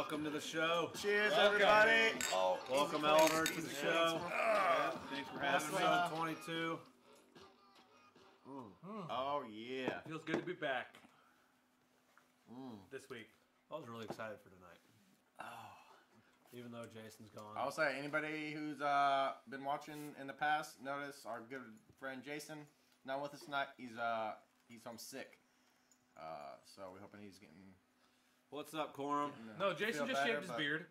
Welcome to the show. Cheers, Welcome. everybody. Oh, Welcome, easy Elder, to the easy show. points. Yeah, thanks for having me. Episode 22. Oh yeah. Feels good to be back. This week. I was really excited for tonight. Oh. Even though Jason's gone. I'll say anybody who's uh, been watching in the past, notice our good friend Jason not with us tonight. He's uh he's home sick. Uh, so we're hoping he's getting What's up, Quorum? No, Jason just better, shaved his beard.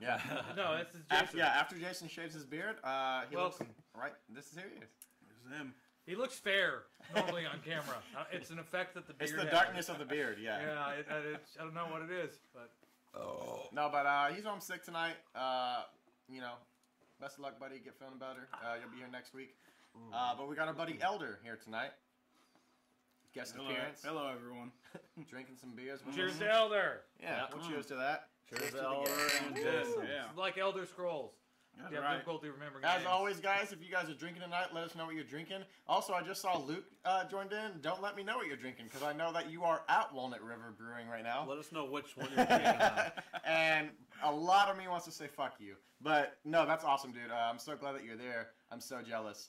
yeah. No, this is after, Jason. yeah, after Jason shaves his beard, uh, he Welcome. looks right. This is here he is. There's him. He looks fair normally on camera. Uh, It's an effect that the beard It's the has. darkness of the beard. Yeah. Yeah, it, it, it's- I don't know what it is, but Oh. No, but uh, he's home sick tonight. Uh, you know, best of luck, buddy. Get feeling better. Uh, you'll be here next week. Uh, but we got our buddy Elder here tonight. Guest Hello, appearance. hello everyone. Drinking some beers. with cheers us. to Elder. Yeah, we'll cheers to that. Cheers, to Elder and Jason. Yeah. Like Elder Scrolls. That's You have right. difficulty remembering As names. always, guys, if you guys are drinking tonight, let us know what you're drinking. Also, I just saw Luke uh, joined in. Don't let me know what you're drinking because I know that you are at Walnut River Brewing right now. Let us know which one you're drinking. and a lot of me wants to say fuck you. But no, that's awesome, dude. Uh, I'm so glad that you're there. I'm so jealous.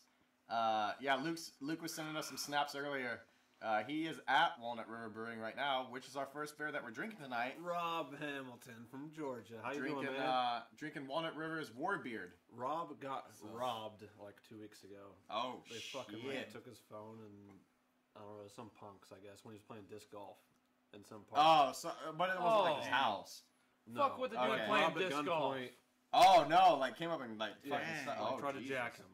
Uh, yeah, Luke's Luke was sending us some snaps earlier. Uh, he is at Walnut River Brewing right now, which is our first beer that we're drinking tonight. Rob Hamilton from Georgia. How you Drinking doing, man? uh, drinking Walnut River's Warbeard. Rob got robbed like two weeks ago. Oh They fucking like, took his phone and I don't know some punks I guess when he was playing disc golf in some park. Oh, so, but it wasn't like his Oh. house. Fuck with the dude Okay. playing Robbed at disc golf. gunpoint. Oh no! Like came up and like fucking. Yeah, stu- like, oh, tried to jack him.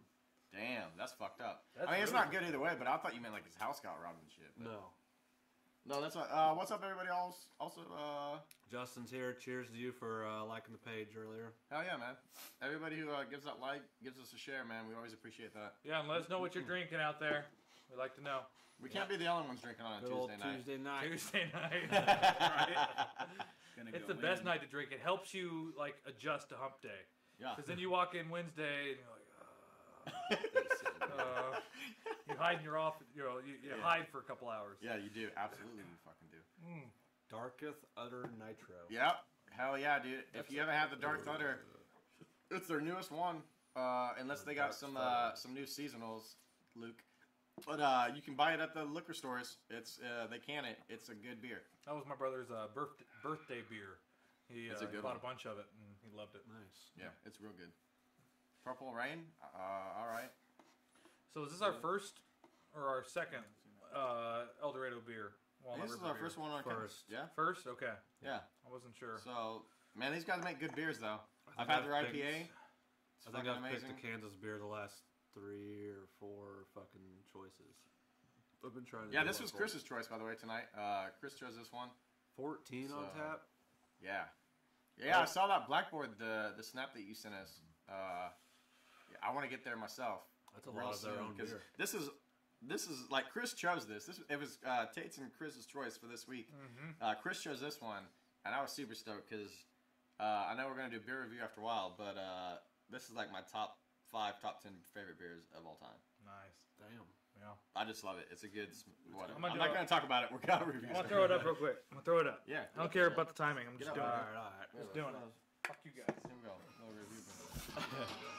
Damn, that's fucked up. That's I mean, it's really not good either way, but I thought you meant like his house got robbed and shit. but- No. No, that's not. Uh, what's up, everybody else? Also, uh, Justin's here. Cheers to you for uh, liking the page earlier. hell yeah, man! Everybody who uh, gives that like, gives us a share, man. We always appreciate that. Yeah, and let us know what you're drinking out there. We'd like to know. We can't be the only ones drinking on a Good Tuesday night. Tuesday night. Tuesday night. Gonna it's go the best night to drink. It helps you like adjust to hump day. Yeah. Because then you walk in Wednesday and you're like, uh, you hide in your office. You know, you, you Yeah. hide for a couple hours. Yeah, you do. Absolutely, you fucking do. Dark Thunder Nitro. Yep. Hell yeah, dude. If you ever haven't had the Dark Thunder, it's their newest one. Uh, unless they got some uh, some new seasonals, Luke. But uh, you can buy it at the liquor stores. It's uh, they can it. It's a good beer. That was my brother's uh, birth, birthday beer. He uh, a good bought one. a bunch of it and he loved it. Nice. Yeah, it's real good. Purple Rain. Uh, all right. So is this our first or our second uh, El Dorado beer? Walnut this is River our beer? first one on First. campus. Yeah. First, okay. Yeah. I wasn't sure. So, man, these guys make good beers though. think I've had their I've IPA. It's I think I've amazing. picked a Kansas beer the last three or four fucking choices. I've been trying to. Yeah, this was local. Chris's choice, by the way, tonight. Uh, Chris chose this one. 14 on tap. Yeah. Yeah, I saw that blackboard, the the snap that you sent us. Uh, yeah, I want to get there myself. That's a lot of their soon, own 'cause beer. This is this is like Chris chose this. This it was uh, Tate's and Chris's choice for this week. Mm-hmm. Uh, Chris chose this one, and I was super stoked because uh, I know we're gonna do a beer review after a while, but uh, this is like my top five, top ten favorite beers of all time. nice. Damn. Yeah. I just love it. It's a good. Whatever. I'm I'm, gonna do not gonna talk about it. We're gonna review. I'm gonna throw it up real quick. I'm gonna throw it up. Yeah. I don't care about the timing. I'm just doing it. All right, all right. Just doing it. Fuck you guys. Here we go. No review.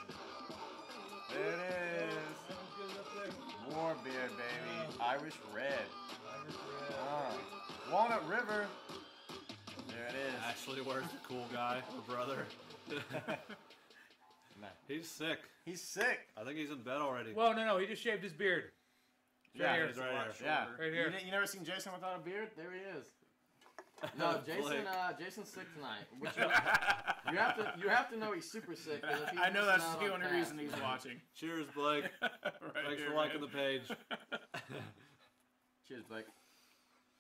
there it is. More beer, baby. Irish red. Uh, Walnut River. There it is. Ashley, where's the cool guy, her brother? Nah. He's sick. He's sick. I think he's in bed already. Well, no, no, he just shaved his beard. Yeah, here. he's right here. Yeah. Right here. You, you never seen Jason without a beard? There he is. No, Jason. Uh, Jason's sick tonight. Which you, you have to you have to know he's super sick. if he's I know that's the only reason he's watching. Cheers, Blake. right Thanks here, for liking man. the page. Cheers, Blake.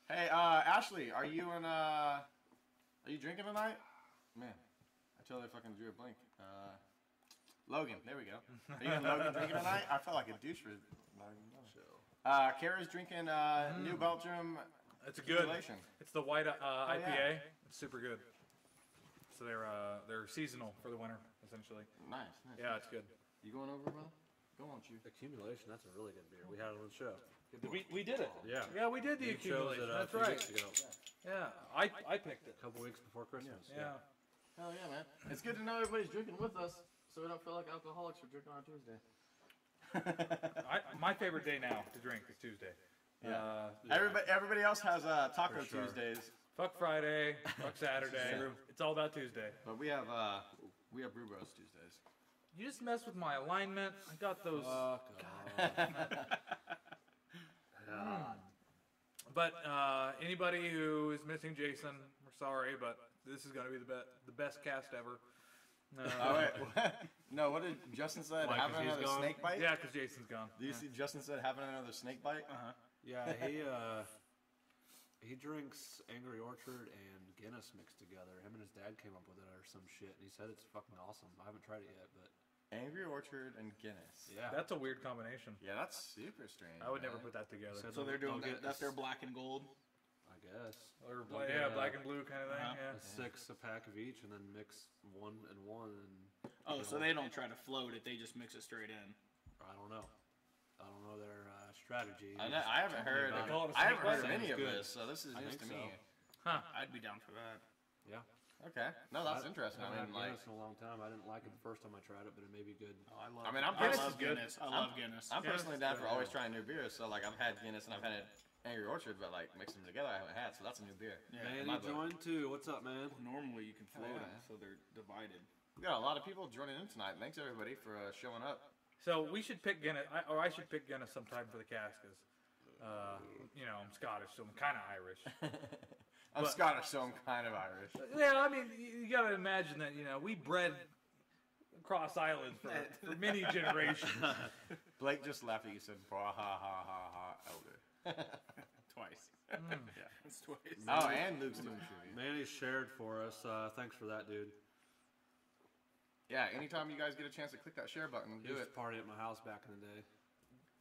Hey, uh, Ashley, are you in, uh, are you drinking tonight? Man, I totally fucking drew a blank. Uh, Logan, there we go. Are you and Logan drinking tonight? I felt like a douche for Uh, Kara's drinking, uh, New Belgium It's a good. Accumulation. It's the white uh, IPA. yeah. It's super good. So they're uh, they're seasonal for the winter, essentially. Nice, nice. Yeah, it's good. You going over, brother? Go on, you. Accumulation, that's a really good beer. We had it on the show. We, we did it. Yeah. Yeah, we did the You chose accumulation. it uh, a That's few right. weeks ago. Yeah, I I picked it. A couple weeks before Christmas. Yeah. Hell yeah, man. It's good to know everybody's drinking with us, so we don't feel like alcoholics for drinking on Tuesday. I, my favorite day now to drink is Tuesday. Yeah. Uh, Everybody, everybody else has uh, Taco sure. Tuesdays, fuck Friday. Fuck Saturday. It's all about Tuesday. but we have uh, we have Brew Bros Tuesdays. You just mess with my alignment. I got those. Fuck off. God. But uh, anybody who is missing Jason, we're sorry, but this is going to be the be- the best cast ever. Uh, Oh wait, no. What did Justin said? Why, 'cause having another gone? snake bite? Yeah, because Jason's gone. Do you see Justin said having another snake bite? Uh-huh. Yeah, he uh, he drinks Angry Orchard and Guinness mixed together. Him and his dad came up with it or some shit, and he said it's fucking awesome. I haven't tried it yet, but Angry Orchard and Guinness. yeah, That's a weird combination. Yeah, that's super strange. I would never man. put that together. Said So they're they'll doing get that. That's their black and gold. I guess. Or They'll bla- yeah, black and blue kind of thing. Uh-huh. Yeah. a six a pack of each, and then mix one and one. And Oh, you so they don't try to float it; they just mix it straight in. I don't know. I don't know their uh, strategy. I, know, I haven't heard. about They it. call it a I haven't heard of any of good. this, so this is I news to think me. Huh. I'd be down for that. Yeah, Okay, no, that's I- interesting. I I haven't mean, had like, Guinness in a long time. I didn't like it the first time I tried it, but it may be good. Oh, I love. I mean, I'm I love is. Guinness. I I'm- love Guinness. I'm personally down for always trying new beers. So like, I've had Guinness and I've had Angry Orchard, but like mixing them together, I haven't had. So that's a new beer. Yeah. Man, my you book. joined too. What's up, man? Normally you can float them, so they're divided. We got a lot of people joining in tonight. Thanks everybody for uh, showing up. So we should pick Guinness, I, or I should pick Guinness sometime for the cast because, uh, you know, I'm Scottish, so I'm kind of Irish. I'm But- Scottish, so I'm kind of Irish. Yeah, I mean, you, you got to imagine that you know we bred across islands for, for many generations. Blake just laughed at you. Said, "Blah ha ha ha ha, elder." Twice. Mm. yeah, it's twice. oh, and Luke's doing trivia. Manny shared for us. Uh, thanks for that, dude. Yeah, anytime you guys get a chance to click that share button, do it. to party at my house back in the day.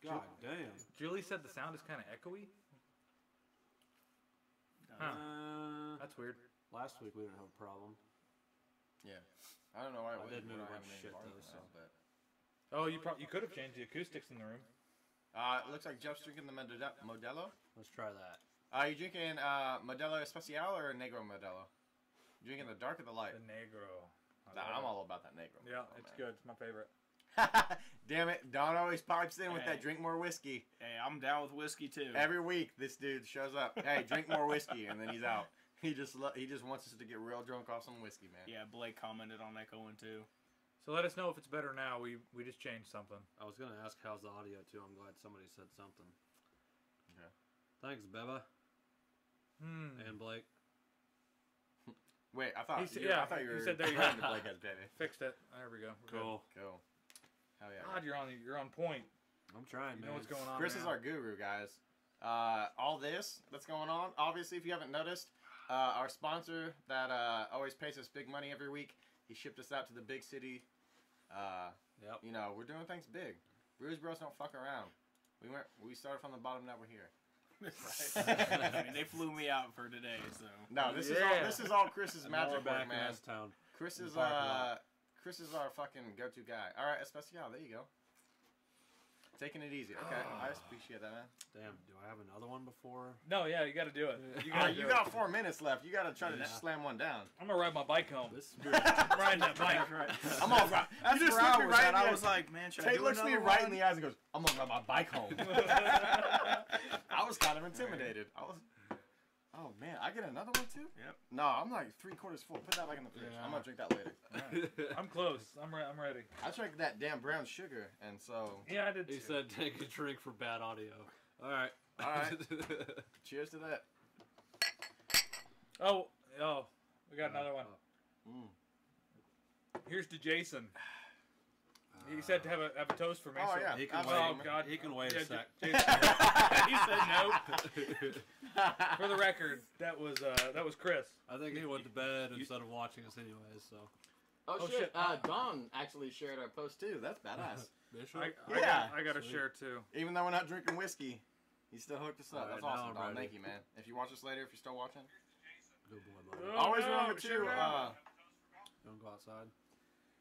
God damn. Julie said the sound is kind of echoey. Huh. Uh, That's weird. last week we didn't have a problem. Yeah, I don't know why I was. did we move don't a have bunch of any shit, bars though, so. but Oh, you pro- you could have changed the acoustics in the room. uh, it looks like Jeff's drinking the Modelo- Modelo. Let's try that. Are you drinking uh, Modelo Especial or Negro Modelo? You drinking the dark or the light? The negro. I Nah, love I'm all about that Negro. Yeah, Modelo, it's man. good. It's my favorite. Damn it, Don always pipes in with that drink more whiskey. Hey, I'm down with whiskey too. Every week, this dude shows up. Hey, drink more whiskey, and then he's out. He just lo- he just wants us to get real drunk off some whiskey, man. yeah, Blake commented on that going too. So let us know if it's better now. We we just changed something. I was gonna ask how's the audio too. I'm glad somebody said something. Okay. Thanks, Beba Hmm. and Blake. Wait, I thought He said- you, yeah, I thought you he were said there you trying go. to Blake as Benny. Fixed it. There we go. We're good. Cool. Cool. Hell yeah. God, you're on you're on point. I'm trying, You man. know what's going on. Chris is our guru, guys. Uh, all this that's going on, obviously, if you haven't noticed, uh, our sponsor that uh, always pays us big money every week, he shipped us out to the big city. Uh, Yep. you know, we're doing things big. Brews Bros don't fuck around. We went, we started from the bottom. Now we're here. I mean, they flew me out for today, so. No, this is all. Yeah. This is all Chris's Now we're magic back in man. this town. Chris is uh. Chris is our fucking go-to guy. All right, Especial. There you go. Taking it easy. Okay, I appreciate that, man. Damn. Do I have another one before? No, yeah, you got to do it. You Uh, got to you do got it. four minutes left. You got to try to Yeah. slam one down. I'm gonna ride my bike home. This I'm riding that bike. I'm all right. That's you just where I me was right at. I was like, man, should I Tate do looks me another right one? in the eyes and goes, "I'm gonna ride my bike home." I was kind of intimidated. I was. Oh man, I get another one too. Yep. No, I'm like three quarters full. Put that back in the fridge. I'm gonna drink that later. I'm close. I'm re- I'm ready. I drank that damn brown sugar, and so Yeah, I did. he said take a drink for bad audio. All right. All right. cheers to that. Oh, oh, we got another one. Mm. Here's to Jason. He said to have a have a toast for me. Oh so- yeah, He can absolutely, Oh man. God. He can wait Yeah, a sec. He said no. For the record, that was uh, that was Chris. I think he went to bed instead of watching us anyways. So Oh, Oh, shit! shit. Uh, Don actually shared our post too. That's badass. Bishop. I, I Yeah. got, I got to Sweet. share too. Even though we're not drinking whiskey, he still hooked us up. All right, That's awesome, Don. Thank you, man. If you watch us later, if you're still watching, Good boy, buddy. Oh, always no, remember share too. it Uh. Don't go outside.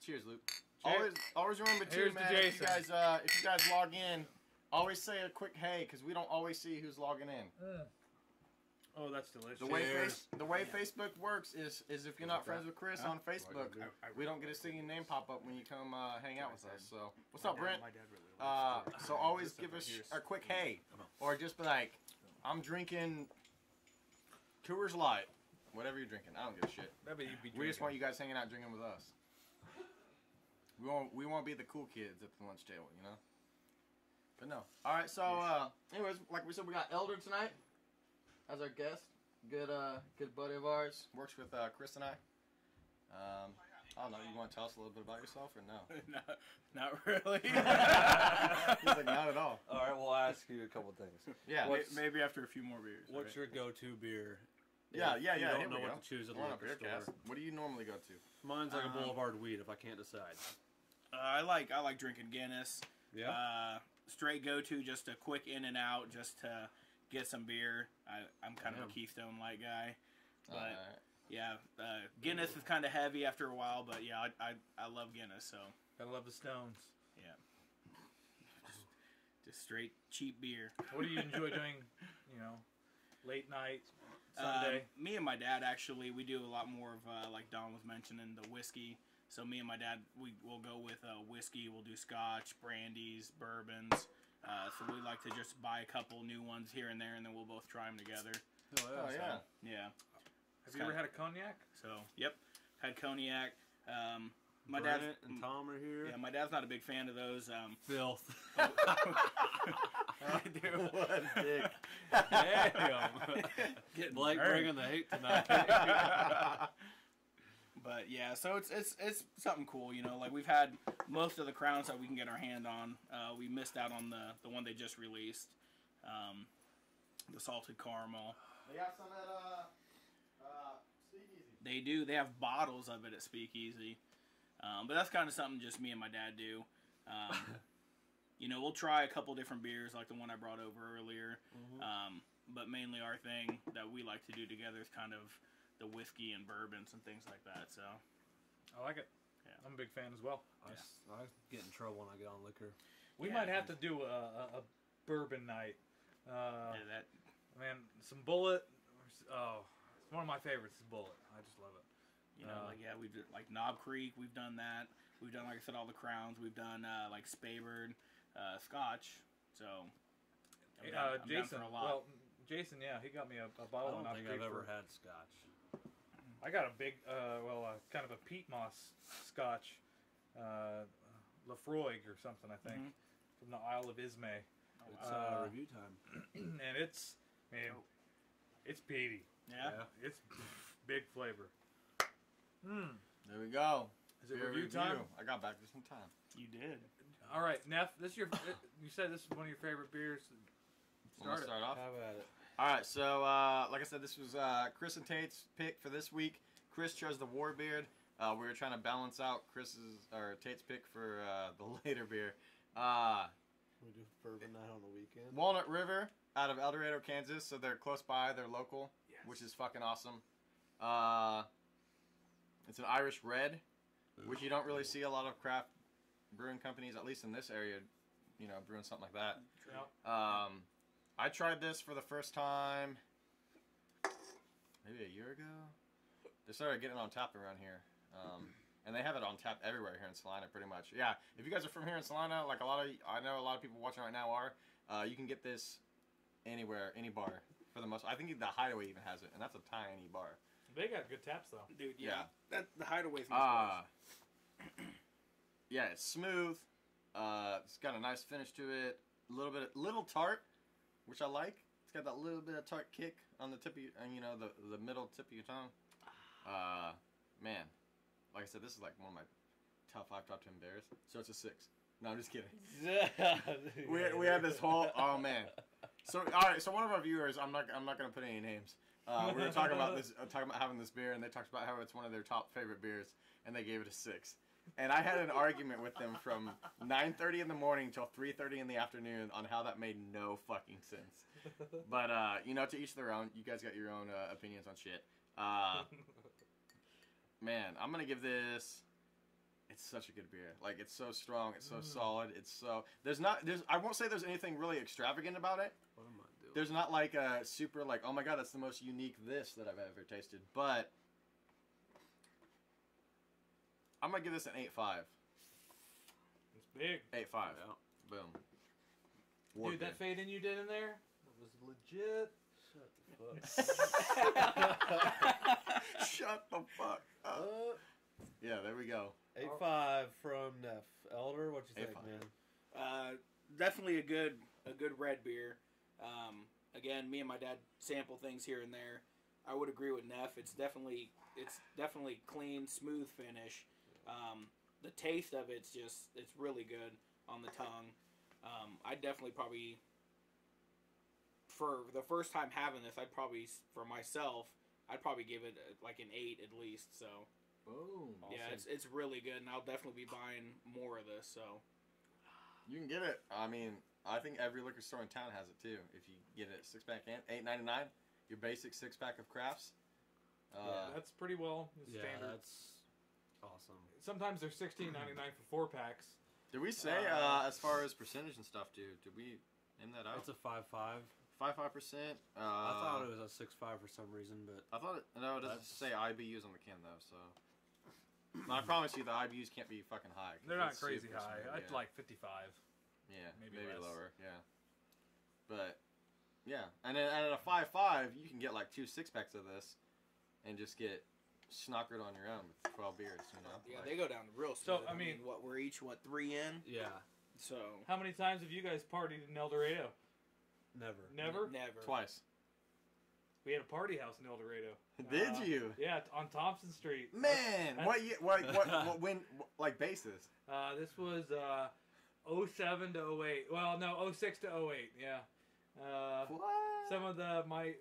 cheers, Luke. Cheers. Always, always remember too, Here's to man. If you Jason. guys, uh, if you guys log in, always say a quick hey, because we don't always see who's logging in. Oh, that's delicious. The way Cheers. face, the way Facebook works is is if you're not friends with Chris on Facebook, beer? we don't get to see your name pop up when you come uh, hang out with us. So what's up, dad- Brent? My dad really Uh, likes it. so always give us a quick hey, or just be like, I'm drinking Coors Light, whatever you're drinking. I don't give a shit. That'd be, you'd be We just want you guys hanging out drinking with us. We won't we won't be the cool kids at the lunch table, you know. But no. All right. So, uh, anyways, like we said, we got Elder tonight as our guest. Good, uh, good buddy of ours. Works with uh, Chris and I. Um, I don't know. You want to tell us a little bit about yourself or no? not, not really. He's like, not at all. All right, we'll ask you a couple things. Yeah. What's- Maybe after a few more beers. What's right? your go-to beer? Yeah, if yeah, you yeah. don't Here know we what go. to choose at the We're on a liquor store. cast. What do you normally go to? Mine's like Um, a Boulevard Wheat if I can't decide. Uh, I like I like drinking Guinness. Yeah. Uh, straight go to, just a quick in and out, just to get some beer. I, I'm kind of a Keystone light guy. But Alright. yeah, uh, Guinness is kind of heavy after a while. But yeah, I, I, I love Guinness. So Gotta love the Stones. yeah, just, just straight cheap beer. What do you enjoy doing? You know, late night, Um, Sunday. me and my dad actually we do a lot more of uh, like Don was mentioning the whiskey. So me and my dad we will go with uh, whiskey. We'll do Scotch, brandies, bourbons. Uh, so we like to just buy a couple new ones here and there, and then we'll both try them together. Oh yeah. Yeah. Have you ever had a cognac? So yep, had cognac. Um, my dad and Tom are here. Yeah, my dad's not a big fan of those. Um, Filth. I do. What a dick. Damn. Getting Blake burned. bringing the hate tonight. But yeah, so it's it's it's something cool, you know. Like we've had most of the crowns that we can get our hand on. Uh, we missed out on the the one they just released, um, the salted caramel. They got some at uh, uh, Speakeasy. They do. They have bottles of it at Speakeasy, um, but that's kind of something just me and my dad do. Um, you know, we'll try a couple different beers, like the one I brought over earlier. Um, but mainly our thing that we like to do together is kind of the whiskey and bourbons and things like that. So I like it. Yeah. I'm a big fan as well. I get in trouble when I get on liquor. We Yeah, might have to do a, a, a bourbon night. Uh, yeah, that man, some Bulleit. Oh, it's one of my favorites. Is Bulleit. I just love it. You know, Uh, like yeah, we've did- like Knob Creek. We've done that. We've done like I said, all the crowns. We've done uh, like Speyburn, uh, Scotch. So I'm down- uh, I'm down Jason. for a lot. Well, Jason. Yeah, he got me a bottle. I don't of think I've ever had scotch. I got a big, uh, well, uh, kind of a peat moss Scotch, uh, Laphroaig or something. I think Mhm. from the Isle of Islay, It's uh, Uh, review time. and it's man, it's peaty. yeah. It's big flavor. Hmm. There we go. Is it Beer review time? I got back just in time. you did. All right, Neff. This is your. you said this is one of your favorite beers. Start it. start off? Have at it. All right, so uh, like I said, this was uh, Chris and Tate's pick for this week. Chris chose the Warbeard. Uh, we were trying to balance out Chris's or Tate's pick for uh, the later beer. Uh, We do bourbon night on the weekend. Walnut River out of El Dorado, Kansas. So they're close by. They're local, which is fucking awesome. Uh, it's an Irish red, which you don't really see a lot of craft brewing companies, at least in this area, you know, brewing something like that. Yeah. Um, I tried this for the first time maybe a year ago. They started getting it on tap around here. Um, and they have it on tap everywhere here in Salina, pretty much. Yeah, if you guys are from here in Salina, like a lot of, I know a lot of people watching right now are, uh, you can get this anywhere, any bar, for the most. I think the Hideaway even has it, and that's a tiny bar. They got good taps though. Dude, Yeah. yeah. That the hideaway's Ah. yeah, it's smooth. Uh, it's got a nice finish to it. A little bit, little tart, which I like. It's got that little bit of tart kick on the tip of, your, and you know, the the middle tip of your tongue. Uh, man, like I said, this is like one of my top five, top ten beers. So it's a six. No, I'm just kidding. We, we had this whole oh man. So all right, so one of our viewers, I'm not I'm not gonna put any names. Uh, we were talking about this, uh, talking about having this beer, and they talked about how it's one of their top favorite beers, and they gave it a six. And I had an argument with them from 9:30 in the morning till 3:30 in the afternoon on how that made no fucking sense. But uh, you know, to each their own. You guys got your own uh, opinions on shit. Uh, man, I'm gonna give this. It's such a good beer. Like it's so strong. It's so solid. It's so there's not there's I won't say there's anything really extravagant about it. What am I doing? there's not like a super like oh my god that's the most unique this that I've ever tasted, but I'm gonna give this an eight five. It's big. Eight five. Yeah. Boom. Dude, that it. fade in you did in there that was legit. Shut the fuck. Shut the fuck up. Uh, Yeah, there we go. eight five from Neff. Elder, what you Eight think, five. man? Uh, definitely a good a good red beer. Um, again, me and my dad sample things here and there. I would agree with Neff. It's definitely it's definitely clean, smooth finish. Um, the taste of it's just it's really good on the tongue. Um, I definitely probably for the first time having this, I'd probably for myself, I'd probably give it uh, like an eight at least. So Boom. yeah, it's it's really good, and I'll definitely be buying more of this. So You can get it. I mean, I think every liquor store in town has it too. If you get it six pack and eight ninety nine. Your basic six pack of crafts. Uh, That's pretty well Yeah, standard. that's awesome. Sometimes they're sixteen ninety nine for four packs. did we say uh, as far as percentage and stuff, dude? Did we name that out? It's a five five. Five five percent. Uh, I thought it was a six five for some reason, but I thought it. No, it doesn't That's- say IBUs on the can though. So. No, I promise you, the IBUs can't be fucking high. 'cause They're not it's crazy super high. I'd yeah. like fifty five. Yeah, Maybe maybe, less. lower. Yeah, but yeah, and then at a five five, you can get like two six packs of this, and just get snockered on your own with twelve beers. You know. yeah, Like, they go down real So, smooth. I mean- what we're each what three in? yeah, So How many times have you guys partied in El Dorado? never. Never. never. twice. We had a party house in El Dorado. Did Uh, you? Yeah, on Thompson Street. Man, That's- what, ye- what, what, what, when, like basis? Uh, this was uh, 07 to 08. Well, no, 06 to 08. Yeah. Uh, What? some of the my.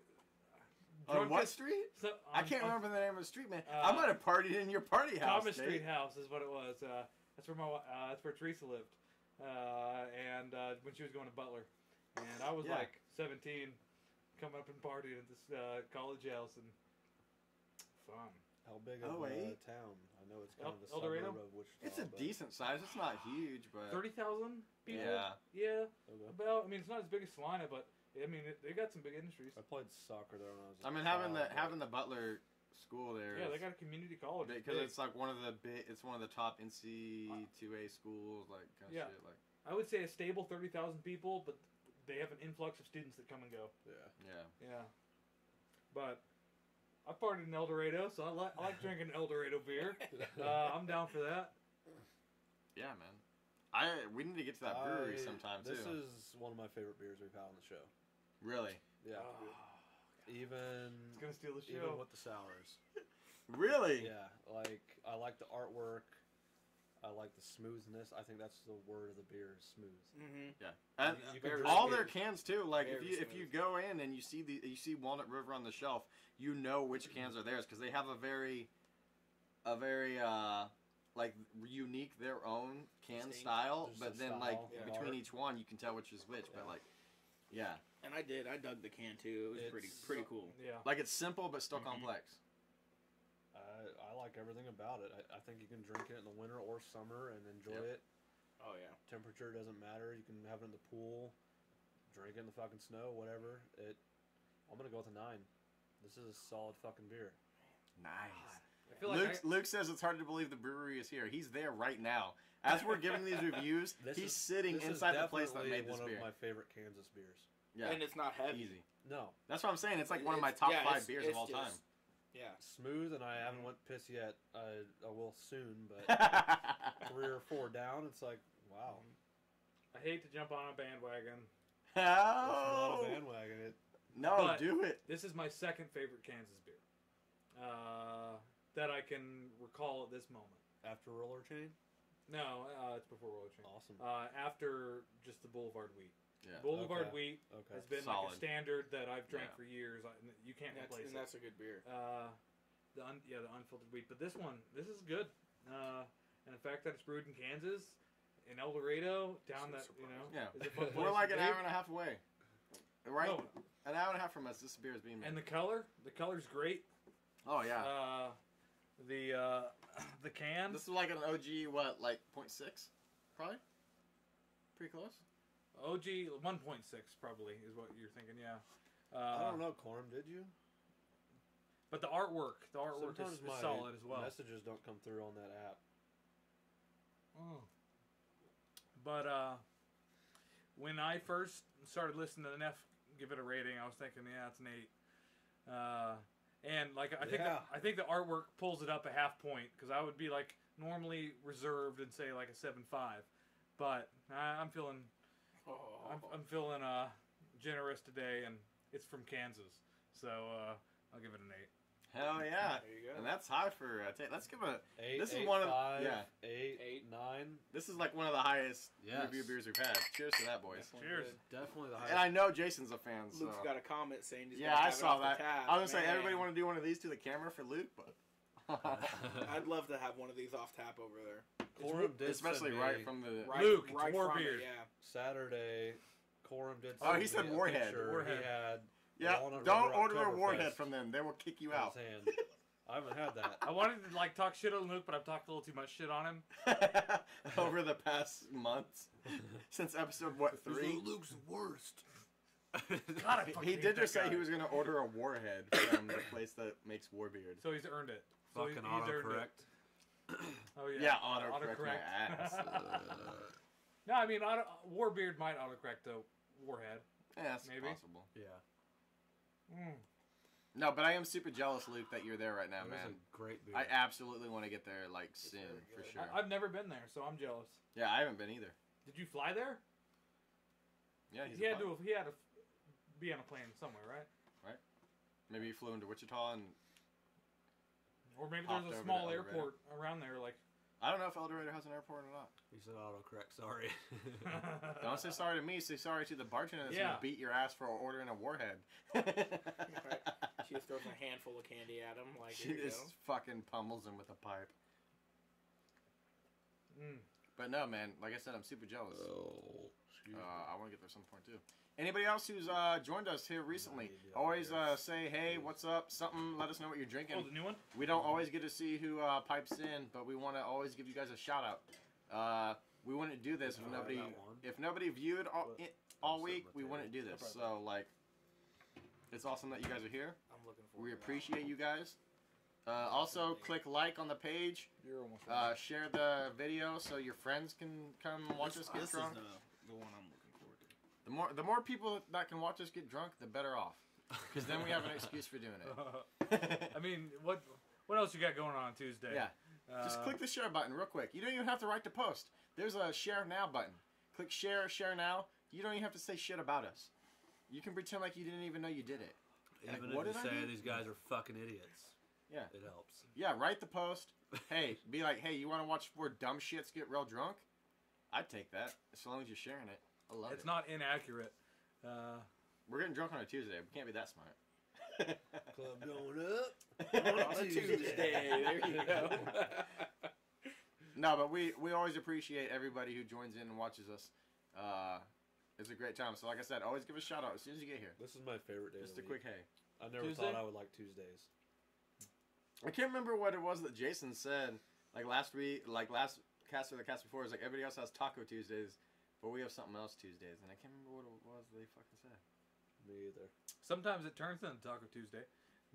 On what street? So, I can't on remember the name of the street, man. Uh, I might have partied in your party house. Thomas Dave. Street House is what it was. Uh, that's where my uh, that's where Teresa lived, uh, and uh, when she was going to Butler, and I was Yeah. like 17, coming up and partying at this uh, college house and fun. How big of Oh, a wait. town? I know it's El- kind of a El Dorado? suburb of Wichita. It's a but- decent size. It's not huge, but Thirty thousand people. yeah. Yeah. Okay. About. I mean, it's not as big as Salina, but I mean, it, they got some big industries. I played soccer there when I was. I a mean, having the child, having the Butler school there. Yeah, is- they got a community college. because it's like one of the big. It's one of the top NC two A schools, like kind of Yeah. shit. Like I would say a stable thirty thousand people, but they have an influx of students that come and go. Yeah. yeah. Yeah. But I partied in El Dorado, so I like I like drinking El Dorado beer. Uh, I'm down for that. Yeah, man. I we need to get to that brewery I- sometime This too. is one of my favorite beers we've had on the show. Really, Yeah. Even It's gonna steal the show. even show. with the sours. really. Yeah, like I like the artwork. I like the smoothness. I think that's the word of the beer is smooth. Mm-hmm. Yeah, and You- you can all their cans too. Like if Very you if you go in and you see the you see Walnut River on the shelf, you know which cans are theirs because they have a very, a very uh like unique their own can Distinct. style. Just But a then like yeah. between each one, you can tell which is which. But like, yeah, And I did. I dug the can too. It was pretty It's- pretty cool. Yeah. like it's simple but still Mhm. complex. I, I like everything about it. I, I think you can drink it in the winter or summer and enjoy Yep. it. Oh yeah. Temperature doesn't matter. You can have it in the pool, drink it in the fucking snow, whatever. It. I'm gonna go with a nine. This is a solid fucking beer. Nice. I feel like Luke, I, Luke says it's hard to believe the brewery is here. He's there right now. As we're giving these reviews, This he's is, sitting this is inside the place that definitely made this one beer. of my favorite Kansas beers. Yeah, And it's not heavy. easy. No, That's what I'm saying. It's like one of my It's- top yeah, five it's- beers it's of all just- Yeah. smooth, and I haven't went piss yet. I, I will soon, but time. three or four down, it's like wow. I hate to jump on a bandwagon. It's not oh, bandwagon. It, no, But- do it. This is my second favorite Kansas beer uh, that I can recall at this moment. after roller chain, No, uh, it's before Roller Chain. awesome. Uh, after just the Boulevard Wheat. Yeah. Boulevard Okay. Wheat Okay. has been like Solid. a standard that I've drank Yeah. for years. I, you can't That's, replace and it. that's a good beer. Uh, the un, yeah, the unfiltered wheat. But this one, this is good. Uh, and the fact that it's brewed in Kansas, in El Dorado, down So that you know, Yeah. is a fun place We're like to an be. hour and a half away. Right? No, An hour and a half from us, this beer is being made. and the color, the color's great. oh, yeah. Uh, the uh, the can. this is like an OG, what, like 0.6? Probably? Pretty close? OG 1.6 probably is what you're thinking. Yeah. Uh, I don't know, Corm. Did you? But the artwork, the artwork Sometimes is, is solid as well. Messages don't come through on that app. But uh, when I first started listening to the Neff give it a rating, I was thinking, yeah, it's an eight. Uh, and like I think Yeah. the, I think the artwork pulls it up a half point because I would be like normally reserved and say like a seven five, but I, I'm feeling Oh. I'm, I'm feeling uh generous today, and it's from Kansas, so uh, I'll give it an eight. Hell yeah. There you go. And that's high for uh, ta- let's give a Eight, This is eight, one of- five, yeah. eight, Eight. this is like one of the highest Yes. review beers we've had. Cheers to that, boys. Definitely Cheers. good. Definitely the highest. And. I know Jason's a fan, so Luke's got a comment saying he's yeah, I saw off the that. tab. I was gonna say everybody want to do one of these to the camera for Luke, but I'd love to have one of these off tap over there. Corum did especially send right from the Right, Luke, right Warbeard. it, yeah. Saturday. Corum did. Oh, he said me a Warhead. Warhead. He had. yeah. Don't River order a warhead from them; they will kick you out his. I haven't had that. I wanted to like talk shit on Luke, but I've talked a little too much shit on him. over the past months since episode what three. Luke's worst. God, I He- fucking He hate did just say guy. he was gonna order a warhead from the place that makes Warbeard. So he's earned it. So Fucking he's earned it. autocorrect. Oh yeah. Yeah, autocorrect my Autocorrect. ass. no, I mean auto, Warbeard might autocorrect the Warhead. yeah, that's Maybe. possible. Yeah. Mm. No, but I am super jealous, Luke, that you're there right now, That man. a great beer. I absolutely want to get there like soon for sure. I, I've never been there, so I'm jealous. Yeah, I haven't been either. Did you fly there? Yeah, he's he had pilot. to. He had to be on a plane somewhere, right? right? Maybe he flew into Wichita, and Or maybe there's a small airport around there, like. I don't know if El Dorado has an airport or not. He said autocorrect. Sorry. Don't say sorry to me. Say sorry to the bartender that's Yeah. gonna beat your ass for ordering a warhead. She just throws a handful of candy at him, like she just go. fucking pummels him with a pipe. Mm. But no, man. Like I said, I'm super jealous. oh. Uh, I want to get there some point too. Anybody else who's uh, joined us here recently, always uh, say hey, what's up? Something. Let us know what you're drinking. Oh, the new one. We don't always get to see who uh, pipes in, but we want to always give you guys a shout out. Uh, we wouldn't do this if Oh, nobody if nobody viewed all, it, all week. We wouldn't do this. So like, it's awesome that you guys are here. I'm looking forward We appreciate you guys. Uh, also, click like on the page. You're almost Uh, share the video so your friends can come watch us get this drunk. Is the, the one I'm looking forward to. The more the more people that can watch us get drunk, the better off. Because then we have an excuse for doing it. I mean, what what else you got going on Tuesday? yeah. Just Uh, click the share button real quick. You don't even have to write the post. There's a share now button. Click share, share now. You don't even have to say shit about us. You can pretend like you didn't even know you did it. Like, Even what if did you I say do? these guys are fucking idiots. Yeah. It helps. Yeah, write the post. hey, be like, hey, you want to watch four dumb shits get real drunk? I'd take that as long as you're sharing it. I love It's it. not inaccurate. Uh, We're getting drunk on a Tuesday. We can't be that smart. Club going up. On a Tuesday. There you go. No, but we we always appreciate everybody who joins in and watches us. Uh, it's a great time. So, like I said, always give a shout out as soon as you get here. This is my favorite day. Just of a week. quick hey. I never Tuesday? thought I would like Tuesdays. I can't remember what it was that Jason said. Like last week, like last cast or the cast before, is like everybody else has Taco Tuesdays, but we have something else Tuesdays, and I can't remember what it was they fucking said. Me either. sometimes it turns into Taco Tuesday,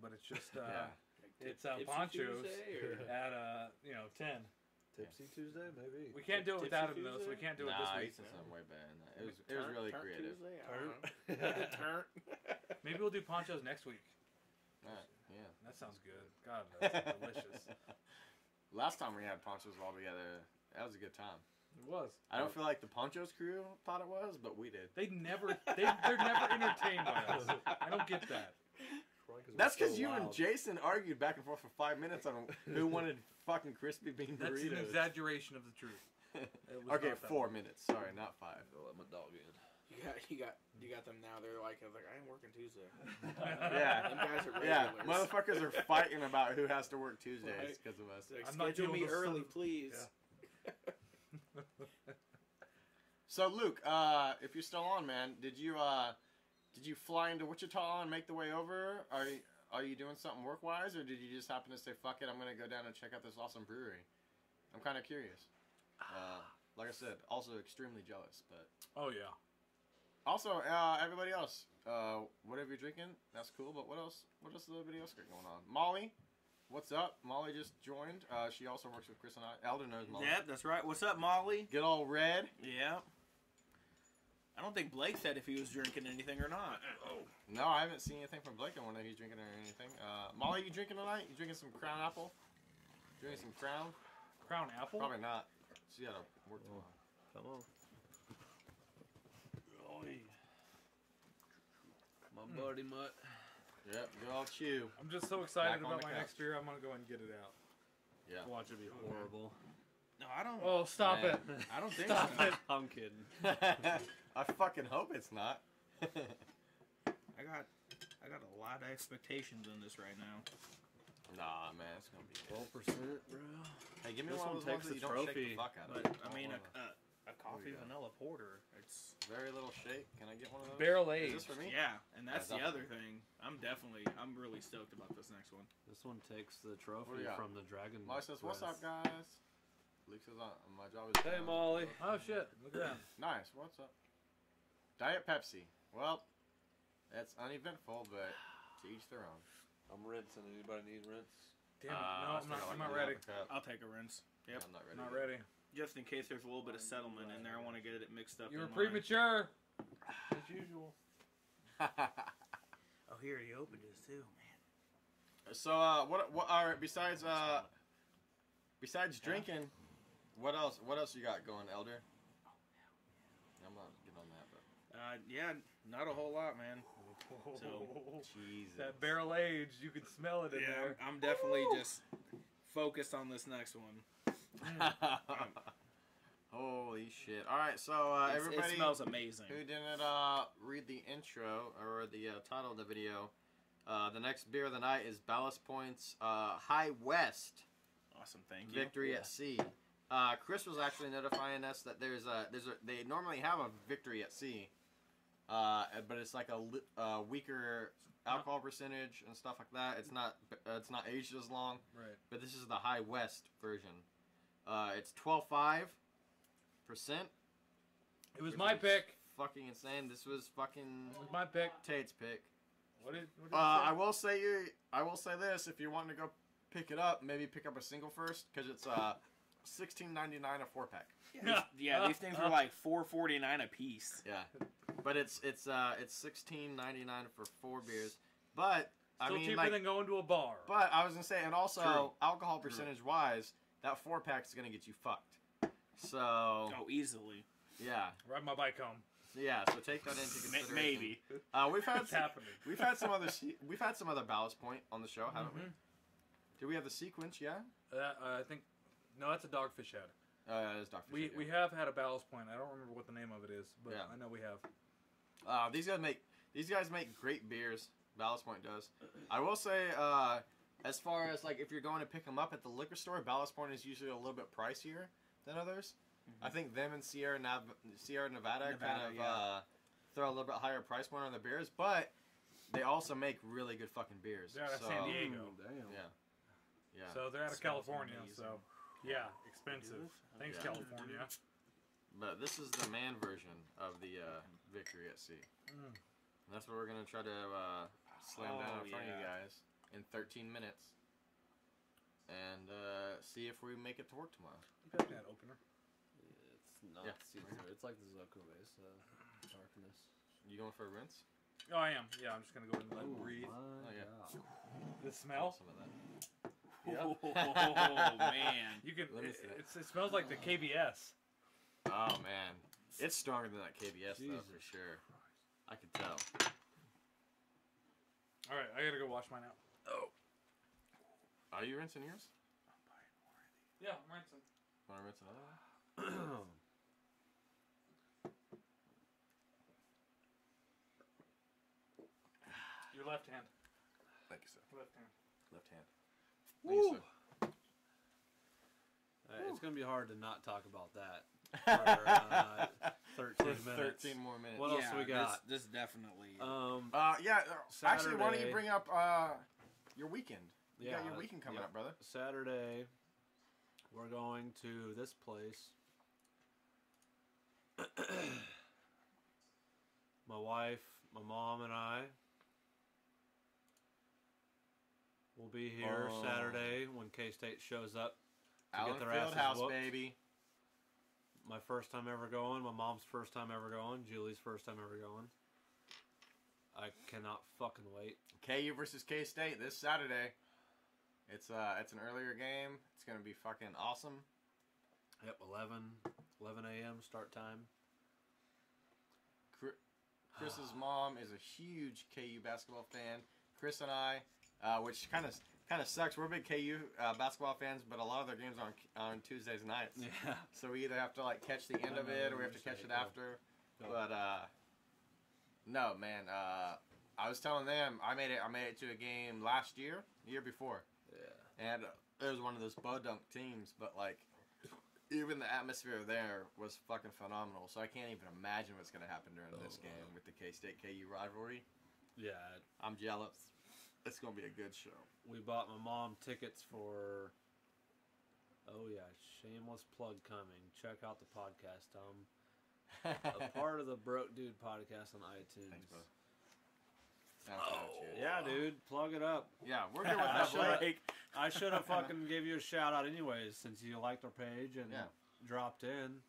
but it's just uh, Yeah. it's uh, Tipsy Ponchos Tuesday, or- at uh, you know ten. Tipsy Tuesday, maybe. We can't do it Tipsy without him though, so we can't do it this nah, week. he said something way better than that. It was it was Turn- really turn creative. Tuesday? I Turn. don't know. Turn. Maybe we'll do Ponchos next week. Alright, yeah. That sounds good. God, that's delicious. Last time we had ponchos all together, that was a good time. It was. I don't feel like the ponchos crew thought it was, but we did. They never. They they're never entertained by us. I don't get that. Probably 'cause we're That's because so you and. Jason argued back and forth for five minutes on who wanted fucking crispy bean That's burritos. an exaggeration of the truth. It was okay, not that four way. minutes. Sorry, not five. I'll let my dog in. You got, you got, you got them now. They're like, I was like, I ain't working Tuesday. Yeah. Them guys are Yeah, motherfuckers are fighting about who has to work Tuesdays Right. because of us. It's like, I'm not schedule doing me those early, sons of- please. So Luke, uh, if you're still on, man, did you uh, did you fly into Wichita and make the way over? Are you, are you doing something work wise, or did you just happen to say, "Fuck it, I'm gonna go down and check out this awesome brewery"? I'm kind of curious. Uh, like I said, also extremely jealous, but Oh yeah. Also, uh, everybody else, uh, whatever you're drinking, that's cool. But what else? What else? Does everybody else got going on? Molly, what's up? Molly just joined. Uh, she also works with Chris and I. Elder knows Molly. Yep, that's right. What's up, Molly? Get all red. Yeah. I don't think Blake said if he was drinking anything or not. No, I haven't seen anything from Blake on when he's drinking or anything. Uh, Molly, you drinking tonight? You drinking some Crown Apple? Drinking some Crown? Crown Apple. Probably not. She got to work tomorrow. Come on. My buddy Mutt. Yep, good old chew. I'm just so excited Back on about the my couch. next beer. I'm gonna go and get it out. Yeah. Watch it be horrible. No, I don't. Oh, stop Man. it! I don't think Stop so. it. I'm kidding. I fucking hope it's not. I got, I got a lot of expectations on this right now. nah, man, it's gonna be good. Twelve percent, bro. Hey, give me This one one of those ones takes that the you don't shake trophy, the fuck out of. But I I mean, a, want a, a coffee vanilla porter. It's very little shake. Can I get one of those? Barrel Is this for me? yeah, and that's Yeah, the other thing. I'm definitely, I'm really stoked about this next one. This one takes the trophy from the dragon. Molly says, "What's up, guys?" Luke says, uh, "My job is Hey done." Molly. Oh shit! Look at that. Nice. What's up? Diet Pepsi. Well, that's uneventful, but to each their own. I'm rinsing. Anybody need rinse? Damn it! Uh, no, I I'm not. I'm not ready. I'll take a rinse. Yeah, Yep. I'm not ready. Not yet. ready. Just in case there's a little bit of settlement in there, I want to get it mixed up. You were premature. As usual. Oh, here he opened his too, man. so, uh, what? What? All right. Besides, uh, besides drinking, what else? What else you got going, Elder? I'm not getting on that, but Uh, yeah, not a whole lot, man. So, Jesus. that barrel age, you can smell it in Yeah, there. I'm definitely just focused on this next one. Holy shit! All right, so uh, everybody it smells amazing. who didn't uh, read the intro or the uh, title of the video, uh, the next beer of the night is Ballast Points uh, High West Awesome, thank you. Victory at Sea. Uh, Chris was actually notifying us that there's a there's a they normally have a Victory at Sea, uh, but it's like a uh, weaker alcohol percentage and stuff like that. It's not it's not aged as long. Right. but this is the High West version. Uh, it's 12.5 percent. It was my pick. Fucking insane. This was fucking It was my pick. Tate's pick. What did? What did Uh. I will say you. I will say this: if you're wanting to go pick it up, maybe pick up a single first because it's uh, 16.99 a four pack. Yeah, these, yeah, these things were like four forty nine a piece. Yeah, but it's it's uh it's 16.99 for four beers. But I mean cheaper like, than going to a bar. but I was gonna say, and also True. alcohol percentage wise, that four pack is gonna get you fucked. So Oh, easily. yeah. Ride my bike home. Yeah, so take that into May- consideration. maybe. Uh, we've had It's some, happening. we've had some other se- we've had some other ballast point on the show, haven't we? Mhm. Do we have the sequence? Yeah. Uh, I think. No, that's a dogfish head. Oh, Uh, it's Dr. We Shit, we have had a ballast point. I don't remember what the name of it is, but Yeah. I know we have. Uh, these guys make these guys make great beers. Ballast Point does. I will say, uh, as far as like if you're going to pick them up at the liquor store, Ballast Point is usually a little bit pricier than others. I think them and Sierra Nav- Sierra Nevada, kind of yeah. uh, throw a little bit higher price point on the beers, but they also make really good fucking beers. They're out of so, San Diego. Damn. Yeah. Yeah. So they're out of California. amazing. So yeah, expensive. Thanks, Yeah. California. But this is the man version of the uh, Victory at Sea. Mm. And that's what we're gonna try to uh, slam down Oh, in front of you guys in 13 minutes, and uh, see if we make it to work tomorrow. You got that opener. It's not Yeah. see-through. It's like the Zoko base, uh, darkness. You going for a rinse? Oh, I am. Yeah, I'm just gonna go ahead and let it breathe. My Oh, yeah. God. The smell. Some of that. Yeah. Oh man. You can. Let me It, see that. it's, it smells like the KBS. Oh man, it's stronger than that KBS though for sure. I can tell. All right, I gotta go wash mine out. Are you rinsing yours? Yeah, I'm rinsing. Want to rinse another one? Your left hand. Thank you, sir. Left hand. Left hand. Thank you, sir. Uh, it's gonna be hard to not talk about that. For, uh, 13 For minutes. 13 more minutes. What else we got? This, this definitely. Um, Uh, yeah. uh, Actually, why don't you bring up uh, your weekend? You got Yeah, your weekend coming yeah. up, brother. Saturday, we're going to this place. My wife, my mom, and I will be here Oh. Saturday when K State shows up. To Allen get their Field asses House, whooped. baby. My first time ever going. My mom's first time ever going. Julie's first time ever going. I cannot fucking wait. KU versus K State this Saturday. It's uh, it's an earlier game. It's gonna be fucking awesome. Yep, 11, 11 a.m. start time. Chris's mom is a huge KU basketball fan. Chris and I, uh, which kind of kind of sucks. We're big KU uh, basketball fans, but a lot of their games are on on Tuesdays nights. Yeah. So we either have to like catch the end of it, or we have to catch it after. But uh, no, man. Uh, I was telling them I made it. I made it to a game last year, year before, Yeah. and it was one of those Bodunk teams. But like, even the atmosphere there was fucking phenomenal. So I can't even imagine what's gonna happen during this Oh, game wow. with the K State KU rivalry. Yeah. I'm jealous. It's gonna be a good show. We bought my mom tickets for. Oh yeah, shameless plug coming. Check out the podcast. Um, a part of the Broke Dude podcast on iTunes. Thanks, bro. Cheers. Yeah, dude, plug it up. Yeah, we're good with I that. should- Blake. Like, I should have fucking gave you a shout out anyways, since you liked our page and Yeah. dropped in.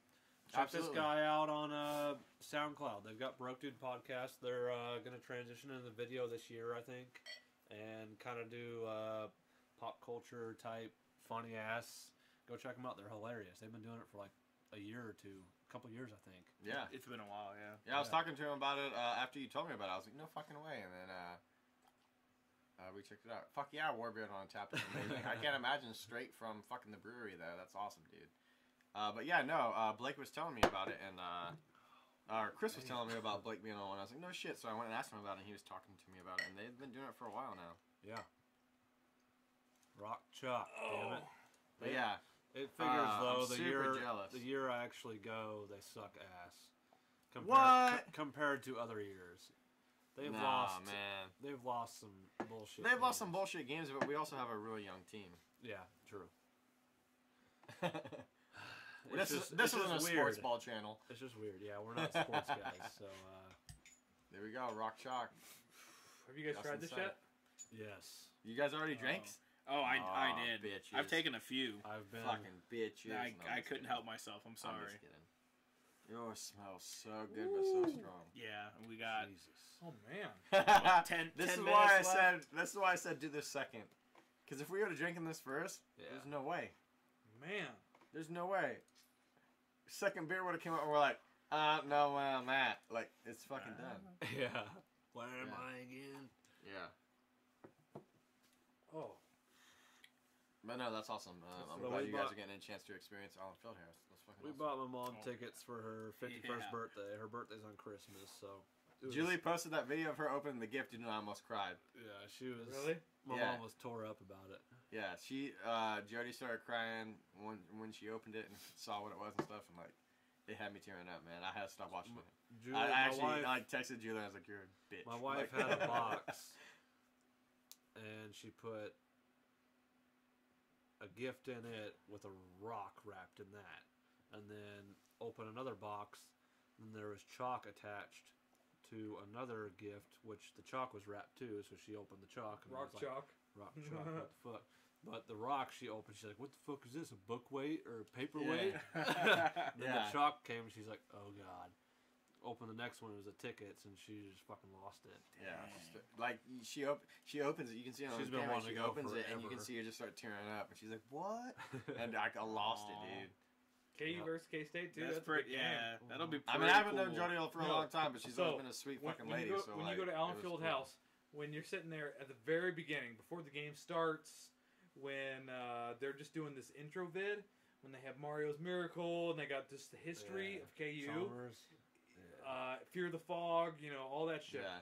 Check Absolutely. this guy out on uh, SoundCloud. They've got Broke Dude podcast. They're uh, gonna transition into the video this year, I think, and kind of do uh, pop culture type funny ass. Go check them out. They're hilarious. They've been doing it for like a year or two, couple years, I think. Yeah. it's been a while, yeah. Yeah, I was Yeah. talking to him about it uh, after you told me about it. I was like, no fucking way. And then uh, uh, we checked it out. Fuck yeah, Warbeard on tap is amazing. I can't imagine straight from fucking the brewery though. That's awesome, dude. Uh, but yeah, no, uh, Blake was telling me about it, and uh, or Chris was telling me about Blake being on one. I was like, no shit. So I went and asked him about it, and he was talking to me about it, and they've been doing it for a while now. Yeah. Rock chalk, damn it. But yeah, It figures Uh, though I'm the super year jealous. the year I actually go, they suck ass. Compar- What? co- compared to other years, they've nah, lost. man. They've lost some bullshit. They've lost some bullshit games, but we also have a really young team. Yeah, true. this just- is, this it's isn't a just sports ball channel. It's just weird. Yeah, we're not sports guys, so uh, There we go, rock chalk. Have you guys That's tried this insane. yet? yes, You guys already drank? Oh, I, I did. bitches. I've taken a few. I've been. Fucking bitches. I, No, I'm I just couldn't kidding. help myself. I'm I'm sorry. just kidding. Yours smells so good but so strong. Yeah, we got Jesus. Oh man. what, 10, this 10 is why I minutes left? said. This is why I said do this second. Because if we go to drinking this first, Yeah. there's no way. Man. There's no way. Second beer would have came out and we're like, uh, no, where I'm at. Like it's fucking done. Yeah. Where am Yeah. I again? Yeah. Oh. But no, that's awesome. Uh, I'm So glad we you guys bought- are getting a chance to experience Allen Fieldhouse. That's fucking We awesome. bought my mom Oh. tickets for her 51st Yeah. birthday. Her birthday's on Christmas, so. it was- Julie posted that video of her opening the gift, and I almost cried. Yeah, she was. Really? My Yeah. mom was tore up about it. Yeah, she uh Jody started crying when when she opened it and saw what it was and stuff, and like it had me tearing up, man. I had to stop watching it. Julie, I, I my actually wife, like texted Julie. I was like, "You're a bitch." My wife Like- had a box, and she put a gift in it with a rock wrapped in that, and then open another box, and there was chalk attached to another gift, which the chalk was wrapped too. So she opened the chalk and Rock was like, chalk. rock chalk. what the fuck? But the rock she opened, she's like, "What the fuck is this? A book weight or a paperweight?" Then Yeah. the chalk came, and she's like, "Oh god." Open the next one, it was the tickets, and she just fucking lost it. Yeah, just, like she op- she opens it. You can see it on She's the been camera. wanting She to go opens it, and you can see her just start tearing up, and she's like, "What?" And I, I lost it, dude. KU Yeah. versus K State too. That's, That's, pretty. a big game. Yeah, that'll be. I mean, I haven't cool. known Jody for a No. long time, but she's So, always been a sweet When, fucking when lady. you go, so when like, you go to Allen was Field cool. House, when you're sitting there at the very beginning, before the game starts, when uh, they're just doing this intro vid, when they have Mario's Miracle and they got just the history Yeah. of KU, Chalmers. Uh, Fear the Fog, you know, all that shit. Yeah,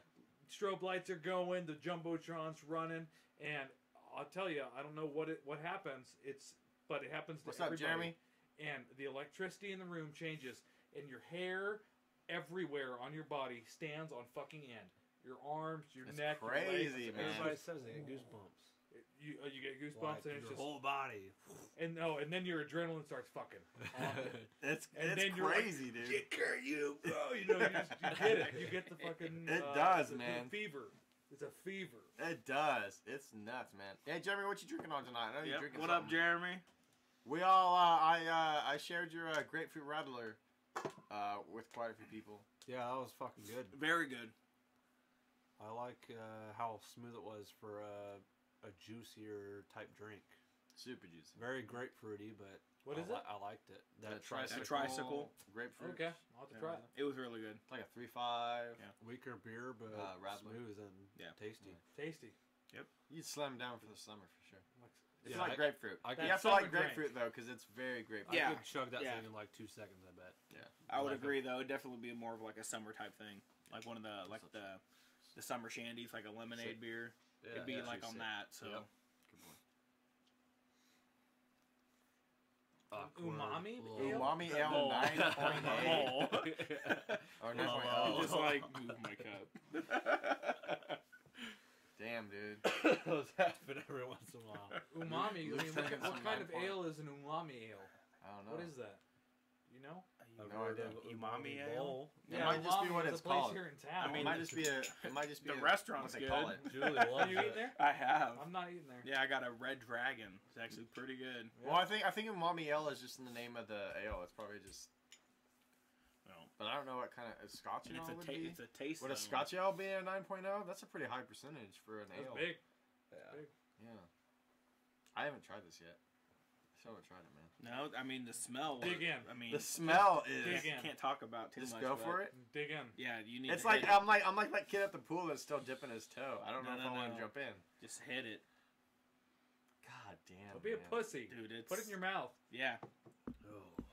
Strobe lights are going, the jumbotron's running, and I'll tell you, I don't know what it what happens. It's but it happens to what's up, everybody. Jeremy? And the electricity in the room changes, and your hair everywhere on your body stands on fucking end. Your arms, your It's neck, your crazy, legs, man. Everybody says they get goosebumps. You uh, you get goosebumps Like, and it's your just whole body. and no and then your adrenaline starts fucking. That's And it's then you're like, crazy, dude. Get care you, bro. You know, you, just, you get it. You get the fucking. It uh, does, the- the man. fever. It's a fever. It does. It's nuts, man. Hey, Jeremy, what you drinking on tonight? I know you're drinking. What up. Jeremy? We all, uh, I, uh, I shared your uh, grapefruit Radler uh, with quite a few people. Yeah, that was fucking good. Very good. I like uh, how smooth it was for a, a juicier type drink. Super juicy. Very grapefruity, but what is I it? I liked it. That That tricycle, tricycle. grapefruit. Okay, I'll have to try it. It was really good. It's like a three five. Yeah. weaker beer, but Uh, Radler. smooth and Yeah. tasty. Tasty. Yep. You'd slam down for the summer for sure. It's Yeah, like I- grapefruit. I you could- have to Summer like drink. grapefruit though, because it's very grapefruit. Yeah. I could chug that Yeah. thing in like two seconds. I bet. Yeah. I would Like a- agree, though. It'd definitely be more of like a summer type thing, like one of the like the the summer shandies, like a lemonade Sick. beer. Yeah, It'd be yeah. like on Sick. that. So Yep. Good boy. Awkward. Umami Umami ale bowl. nine point The eight bowl. or Oh. nine point oh. just like move my cup. Damn, dude. Those happen every once in a while. Umami. I mean, like what kind of ale is an umami ale? I don't know. What is that? You know? I've No heard idea. of Umami ale? bowl. It might just be umami what is it's a place called. here in town. I It mean, might just be a. It might just be The a, restaurant's what they call it. Julie loves Have you it. eaten there? I have. I'm not eating there. Yeah, I got a red dragon. It's actually pretty good. Well, I think I think umami ale is just in the name of the ale. It's probably just. No. But I don't know what kind of a Scotch And ale it's a would ta- be. it's a taste. Would a. Scotch ale be a 9.0? That's a pretty high percentage for an That's ale. big. Yeah. Yeah. I haven't tried this yet. I still haven't tried it, man. No, I mean the smell. Dig in. I mean, The smell is. Dig in. can't talk about too Just much. Just go for it. Dig in. Yeah, you need. It's to like hit. I'm like I'm like that kid at the pool that's still dipping his toe. I don't No, know if no, I want to jump in. just hit it, God damn. Don't be a pussy. dude. It's Put it in your mouth. yeah. Oh.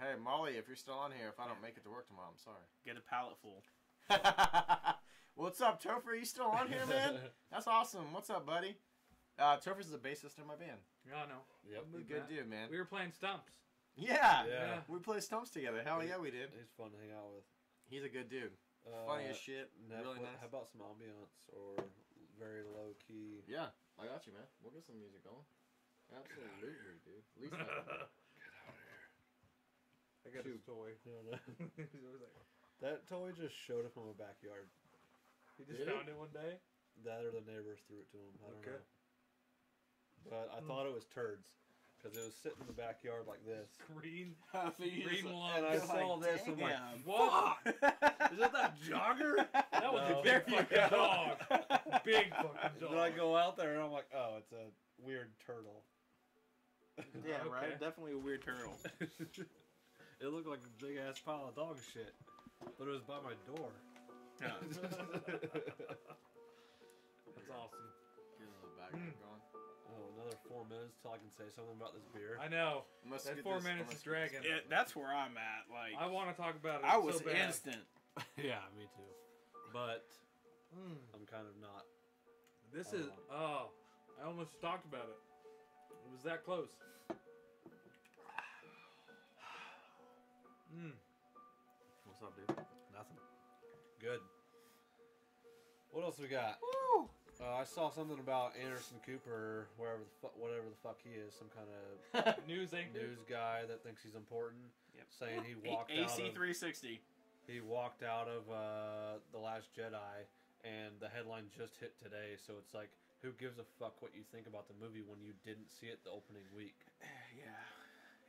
Hey Molly, if you're still on here, if I don't make it to work tomorrow, I'm sorry. Get a pallet full. What's up, Topher? You still on here, man? That's awesome. What's up, buddy? Uh, Topher's the bassist in my band. Yeah, I know. Yep. He's a good dude, man. We were playing stumps. Yeah. Yeah. We played stumps together. Hell yeah, we did. He's fun to hang out with. He's a good dude. Uh, Funny as shit. Netflix, Really nice. How about some ambiance or very low key? Yeah, I got you, man. We'll get some music going. Absolutely, dude. At least that. I got his Shoot. toy. You know, He was like- that toy just showed up in my backyard. he just Did it? found it one day. That or the neighbors threw it to him. I don't Okay. know. But I thought it was turds because it was sitting in the backyard like this. Green. Green Green one. And I saw like, this. I'm like, "Damn." What? is that that jogger? That was No. a big fucking dog. Big fucking dog. Then I go out there and I'm like, oh, it's a weird turtle. Yeah, Okay. right. Definitely a weird turtle. it looked like a big ass pile of dog shit, but it was by my door. Yeah. That's awesome. Get a little backward going. Oh, another four minutes till I can say something about this beer. I know. Must That get four this- minutes must is get this- dragging. It, that's where I'm at. Like I want to talk about it. I was so bad. instant. yeah, me too. But Mm, I'm kind of not. this I is. Oh, I almost talked about it. It was that close. Mm. What's up, dude? Nothing. Good. What else we got? Uh, I saw something about Anderson Cooper, wherever the fu- whatever the fuck he is, some kind of News anchor. news guy that thinks he's important, Yep. saying he A- walked out AC three sixty. he walked out of uh, the Last Jedi, and the headline just hit today. So it's like, who gives a fuck what you think about the movie when you didn't see it the opening week? Yeah,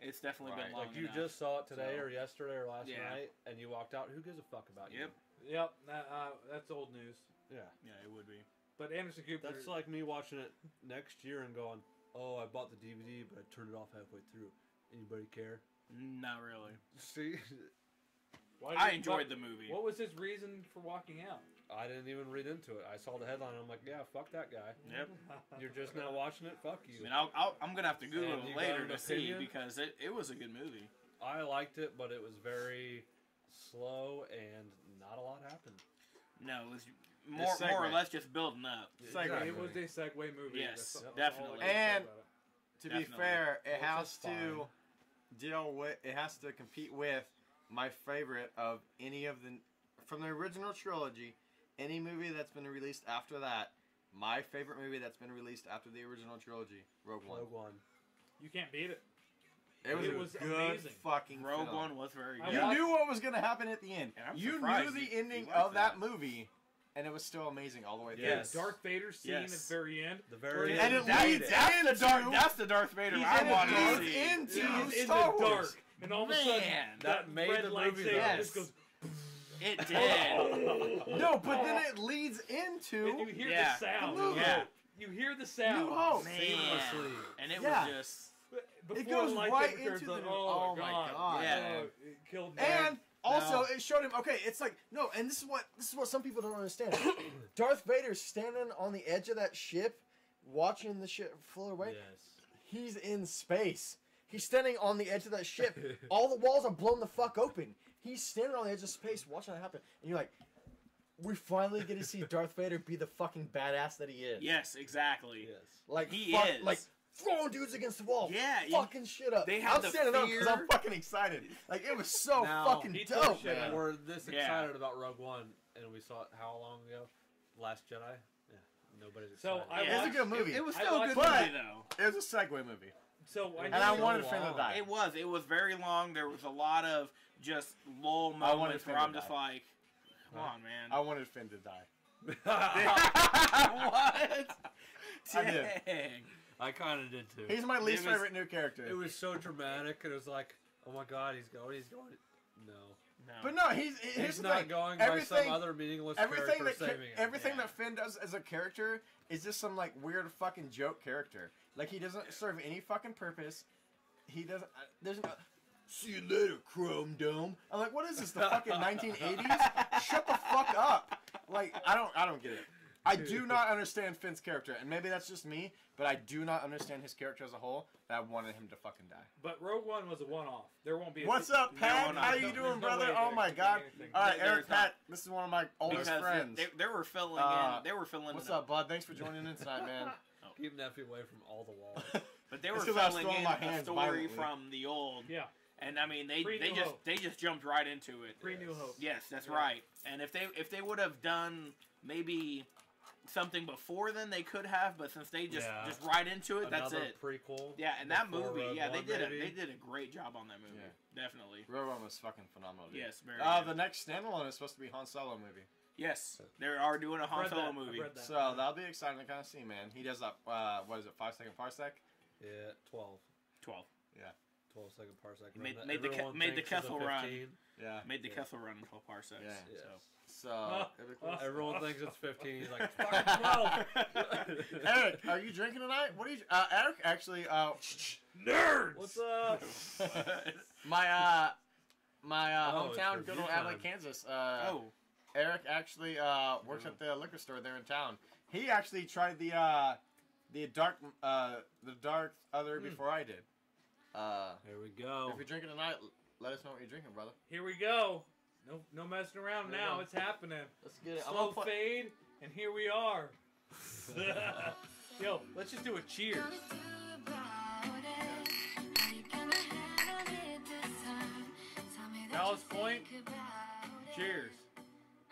it's definitely Right. been long Like you enough. just saw it today so- or yesterday or last Yeah. night, and you walked out. Who gives a fuck about Yep. you? Yep, that, uh, that's old news. Yeah. Yeah, it would be. But Anderson Cooper. That's like me watching it next year and going, "Oh, I bought the DVD, but I turned it off halfway through." Anybody care? Not really. See, why did I he- enjoyed what- the movie. What was his reason for walking out? I didn't even read into it. I saw the headline. and I'm like, "Yeah, fuck that guy." Yep. You're just now watching it. Fuck I you. mean, I'll, I'll, I'm gonna have to Google And it got later an to see opinion? because it, it was a good movie. I liked it, but it was very slow and not a lot happened. No, it was more more or less just building up. Segue. It was a segue movie. Yes, That's all- definitely. all I can say And- about it. To be Definitely. fair, it Which has is to deal with. It has to compete with my favorite of any of the from the original trilogy. Any movie that's been released after that My favorite movie that's been released after the original trilogy, Rogue One. Rogue One. You can't beat it. It was, It a good amazing. fucking Rogue film. One was very I good. You watched- knew what was gonna happen at the end. And I'm you knew surprised the you- you ending liked of that, that. movie, and it was still amazing all the way through. Yes. Darth Vader scene at the very end. The very Where And it That- leads that's the into- Darth. That's the Darth Vader He's I in it wanted to see. into He's in Star the Wars. dark, and all of a sudden Man, that, that made red the movie, lightsaber though. just goes, It did. Oh. No, but then oh. it leads into and you hear Yeah. the sound. The movie. Yeah. You hear the sound. New Hope. Man. Seamlessly. And it Yeah. was just. Before It goes right into on, the- oh, oh my god. God. Oh, yeah. Oh, it killed me. And also, No. it showed him. Okay, it's like no, and this is what this is what some people don't understand. Darth Vader's standing on the edge of that ship, watching the ship float away. Yes. He's in space. He's standing on the edge of that ship. All the walls are blown the fuck open. He's standing on the edge of space, watching that happen, and you're like, we finally get to see Darth Vader be the fucking badass that he is. Yes, exactly. Yes. like He fuck, is. like throwing dudes against the wall. Yeah, you- fucking shit up. they had I'm the standing up because I'm fucking excited. Like it was so Now, fucking he took dope, shit man. We're this Yeah. excited about Rogue One, and we saw it how long ago? Last Jedi. Yeah. Nobody's So, excited. I It was a watched- good movie. It, it was I still a watched- good But- movie, though. It was a segue movie. So I And And I wanted Finn to die. It was. It was very long. There was a lot of just lull I wanted moments Finn where to I'm just die. like, come on, man. I wanted Finn to die. what? I did. Dang. I kind of did too. He's my least was- favorite new character. it was so dramatic. And it was like, oh my god, he's going, he's going. No, No. but no, he's here's he's not thing. going by everything- some other meaningless Everything character that saving him. everything Yeah. that Finn does as a character is just some like weird fucking joke character. Like he doesn't serve any fucking purpose. He doesn't. Uh, there's no. See you later, Chrome Dome. I'm like, what is this? The fucking 1980s? Shut the fuck up. Like, I don't, I don't get it. I do not understand Finn's character, and maybe that's just me, but I do not understand his character as a whole. That I wanted him to fucking die. But Rogue One was a one-off. There won't be. A What's up, Pat? no, no. How you doing, no brother? way Oh my god! anything. All right, There's Eric, not. Pat. This is one of my oldest Because friends. They, they were filling Uh, in. They were filling in. What's up, bud? Thanks for joining in tonight, man. Keep Neffy away from all the walls. But they were It's 'cause I was filling in my a story violently. from the old. Yeah. And I mean, they, Pre they New just Hope. they just jumped right into it. Pre New Hope. Yes, that's Yeah. right. And if they if they would have done maybe something before then, they could have. But since they just Yeah. just right into it, that's Another it. prequel. Yeah, and that movie, Rogue yeah, they One, did a, they did a great job on that movie. Definitely. Rogue One was fucking phenomenal. Dude. Yes, very. Uh, good. the next standalone is supposed to be Han Solo movie, yes, they are doing a I've Han read Solo that. Movie. that. so that'll be exciting to kind of see, man. He does that. Uh, what is it? Five second parsec. Yeah, 12. Twelve Yeah. 12 second parsec. Made- made the Ke- everyone made the thinks is a Kessel Run. Yeah. made the Yeah. Kessel Run in twelve parsecs. Yeah. Yes. So it'll be cool. Everyone thinks it's 15. He's like, fucking 12. Eric, are you drinking tonight? What are you? Uh, Eric, actually, uh, Nerds. What's up? my uh, my uh, Oh, hometown, review good old Adelaide. Kansas. Uh, oh, Eric actually uh, works at the liquor store there in town. He actually tried the uh, the dark uh, the dark other Hmm. before I did. Uh, Here we go. if you're drinking tonight, let us know what you're drinking, brother. Here we go. No, no messing around There now. go. It's happening. Let's get it. Slow gonna fade, and here we are. Yo, let's just do a cheers. Ballast Point, cheers.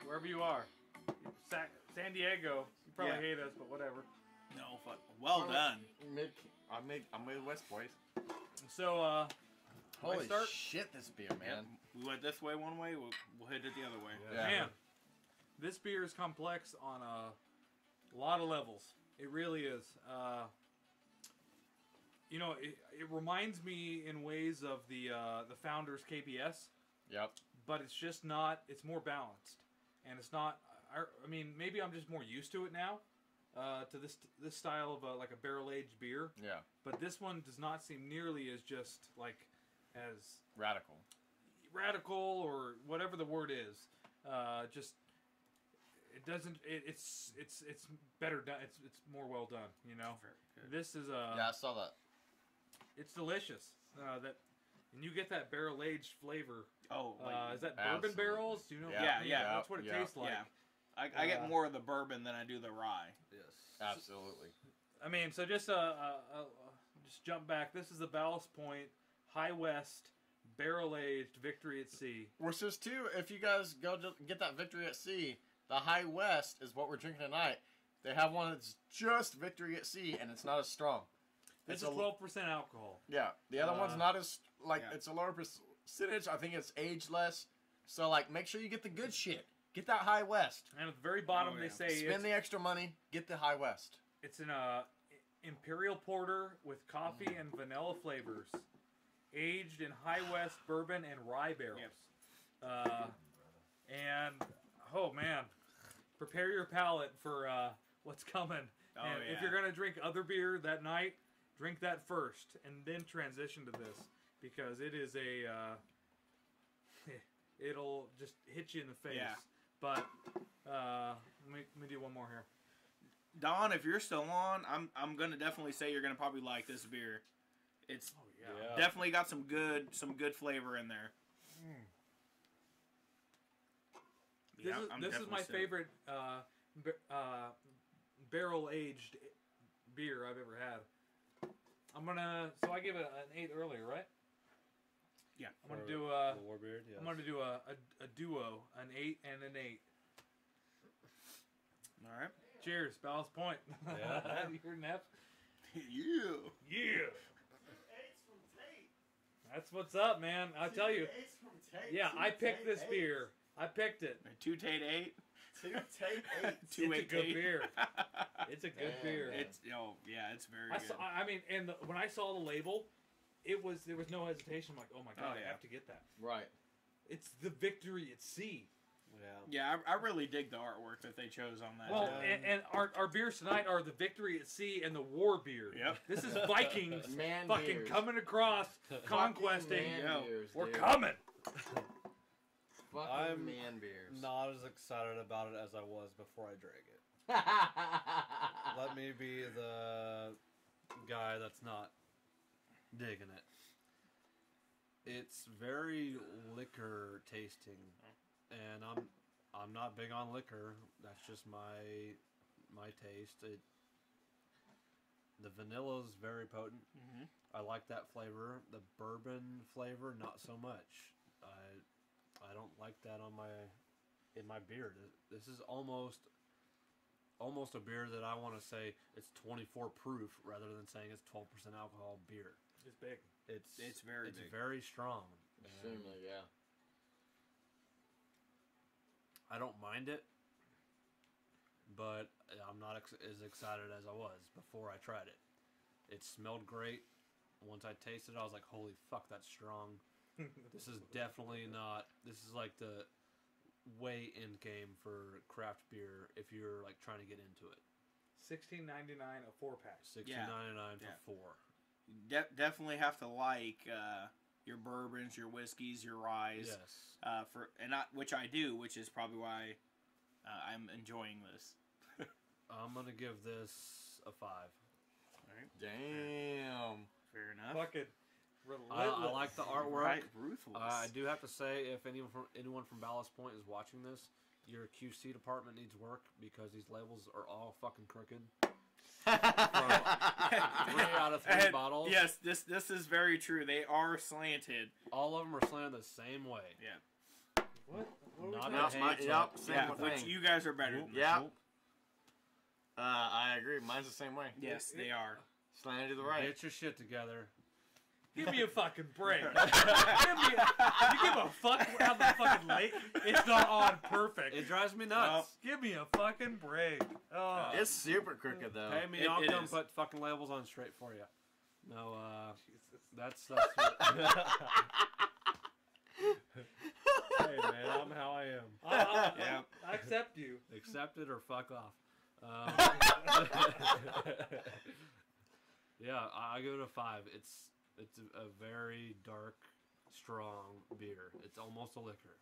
Wherever you are. Sa- San Diego. You probably Yeah. hate us, but whatever. no, fuck. Well done. Mid, I'm mid, I'm Midwest boys. So, uh, I Holy start? shit, this beer, man. We went this way one way. We'll, we'll hit it the other way. Yeah. man, this beer is complex on a lot of levels. It really is. Uh, you know, it, it reminds me in ways of the uh, the founders KBS. Yep. but it's just not. It's more balanced, and it's not. I, I mean, maybe I'm just more used to it now, uh, to this this style of a, like a barrel aged beer. Yeah. But this one does not seem nearly as just like as Radical. radical or whatever the word is. Uh, just it doesn't. It, it's it's it's better done. It's it's more well done. You know. This is a. yeah, I saw that. It's delicious. Uh, that. And you get that barrel aged flavor. Oh, like, Uh, is that bourbon barrels? Do you know? Yeah, yeah, That's what it yeah, tastes like. yeah. I, I get Uh, more of the bourbon than I do the rye. Yes. Absolutely. I mean, so just uh, uh, uh, just jump back. This is the Ballast Point High West barrel aged Victory at Sea. Which is too, if you guys go to get that victory at sea, the High West is what we're drinking tonight. They have one that's just Victory at Sea, and it's not as strong. This It's is a- twelve percent alcohol. Yeah, the other one's Uh, not as like yeah. it's a lower percentage. I think it's aged less. So like, make sure you get the good shit. Get that High West. And at the very bottom, Oh, they yeah. say Spend it's, the extra money. Get the High West. it's an uh, imperial porter with coffee and vanilla flavors, aged in High West bourbon and rye barrels. Uh, and oh man, prepare your palate for uh, what's coming. Oh, and if you're gonna drink other beer that night, drink that first, and then transition to this because it is a. Uh, it'll just hit you in the face. Yeah. But uh, let me let me do one more here. Don, if you're still on, I'm I'm gonna definitely say you're gonna probably like this beer. It's Oh Yeah. definitely got some good some good flavor in there. This Yeah, is I'm this is my stoked. favorite uh, uh, barrel aged beer I've ever had. I'm gonna so I gave it an eight earlier, right? Yeah. I'm gonna For do a the Warbeard. Yes. I'm gonna do a, a, a duo, an eight and an eight. All right. Cheers, Ballast Point. Yeah. Your naps. yeah. Yeah, that's what's up, man. I tell you. Yeah, I picked this beer. I picked it. Two Tate eight. Two take eight. Two It's a eight good Tate. beer. It's a good Damn, beer. man. It's oh yeah, it's very I good. saw. I I mean, and the, when I saw the label, it was there was no hesitation. I'm like, oh my god, Oh, I have to get that. Right. It's the victory at sea. Yeah. yeah, I, I really dig the artwork that they chose on that. Well, too. and, and our, our beers tonight are the victory at sea and the Warbeard. Yep. This is Vikings Man fucking beers. coming across, conquesting. Man Yo, beers, We're dude. coming. Fucking I'm man beers. Not as excited about it as I was before I drank it. Let me be the guy that's not digging it. It's very liquor tasting, and I'm I'm not big on liquor. That's just my my taste. It the vanilla is very potent. Mhm. I like that flavor. The bourbon flavor, not so much. I I don't like that on my in my beer. Th- This is almost almost a beer that I want to say it's 24 proof rather than saying it's 12% alcohol beer. It's big. It's It's very it's big. very strong. and Extremely, yeah. I don't mind it, but I'm not ex- as excited as I was before I tried it. It smelled great. Once I tasted it, I was like, "Holy fuck, that's strong." this is definitely not. This is like the way end game for craft beer if you're like trying to get into it. Sixteen ninety nine a four pack. Sixteen ninety nine Yeah. for four. De- definitely have to like uh, your bourbons, your whiskeys, your ryes. Yes. Uh, for and not which I do, which is probably why uh, I'm enjoying this. I'm gonna give this a five. Damn. Fair enough. Fucking I, relentless. I like the artwork. Right, ruthless. Uh, I do have to say, if anyone from anyone from Ballast Point is watching this, your QC department needs work because these labels are all fucking crooked. Three out of three And bottles. Yes, this this is very true. They are slanted. All of them are slanted the same way. Yeah. What? what Not talking a Yep, my, yep, same yeah, thing. which you guys are better than Yeah. Uh, I agree. Mine's the same way. Yes, they are. Slanted to the right. Get your shit together. Give me a fucking break. give me a, you give a fuck how the fucking late. It's not on perfect. It drives me nuts. give me a fucking break. Oh, It's super crooked though. Pay me, It- I'll it come is. put fucking labels on straight for you. No, uh, Jesus. that's that's. hey man, I'm how I am. I, Yeah. I accept you. Accept it or fuck off. Um, yeah, I, I give it a five. It's it's a, a very dark, strong beer. It's almost a liquor.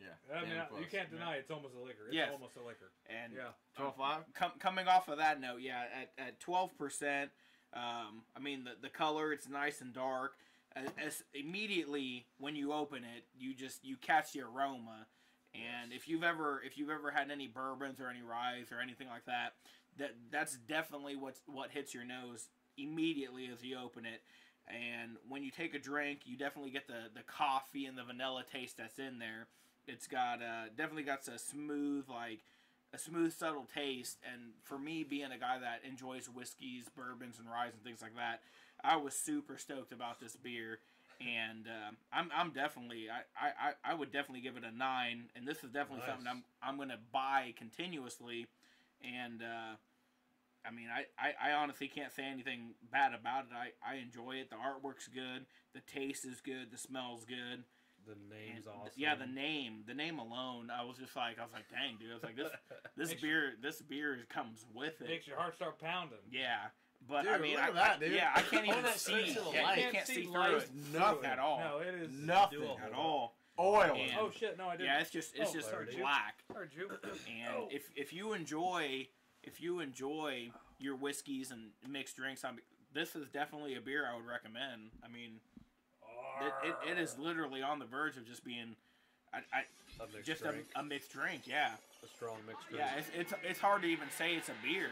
Yeah. I mean, I- you can't deny it's almost a liquor. It's Yes. almost a liquor. And Yeah. 12.5? com- coming off of that note, yeah, at at twelve percent. Um, I mean the the color, it's nice and dark. As, as immediately when you open it, you just you catch the aroma. And if you've ever if you've ever had any bourbons or any ryes or anything like that, that that's definitely what's what hits your nose immediately as you open it. And when you take a drink, you definitely get the the coffee and the vanilla taste that's in there. It's got uh, definitely got a smooth like a smooth, subtle taste. And for me, being a guy that enjoys whiskeys, bourbons, and ryes and things like that, I was super stoked about this beer. And um, I'm, I'm definitely I, I, I would definitely give it a nine. And this is definitely something I'm I'm gonna buy continuously. And uh, I mean, I, I, I honestly can't say anything bad about it. I, I enjoy it. The artwork's good. The taste is good. The smell's good. The name's th- awesome. Yeah, the name, the name alone, I was just like, I was like, dang, dude. I was like, this, this Makes beer, this beer comes with it. Makes your heart start pounding. Yeah, but Dude, I mean, look I, at that, dude. yeah, I can't even that see. yeah, light. you Can't can't see see through it Nothing. at all. No, it is. Nothing. Do a At all. Oil. And- Oh shit! No, I didn't. Yeah, it's just, it's Oh, just sorry, dude. black. Sorry, Jew. And Oh. if if you enjoy if you enjoy your whiskeys and mixed drinks, I mean, this is definitely a beer I would recommend. I mean, it, it, it is literally on the verge of just being, I, I A mixed just drink. a, a mixed drink. Yeah, A strong mixed drink. yeah. It's, it's it's hard to even say it's a beer.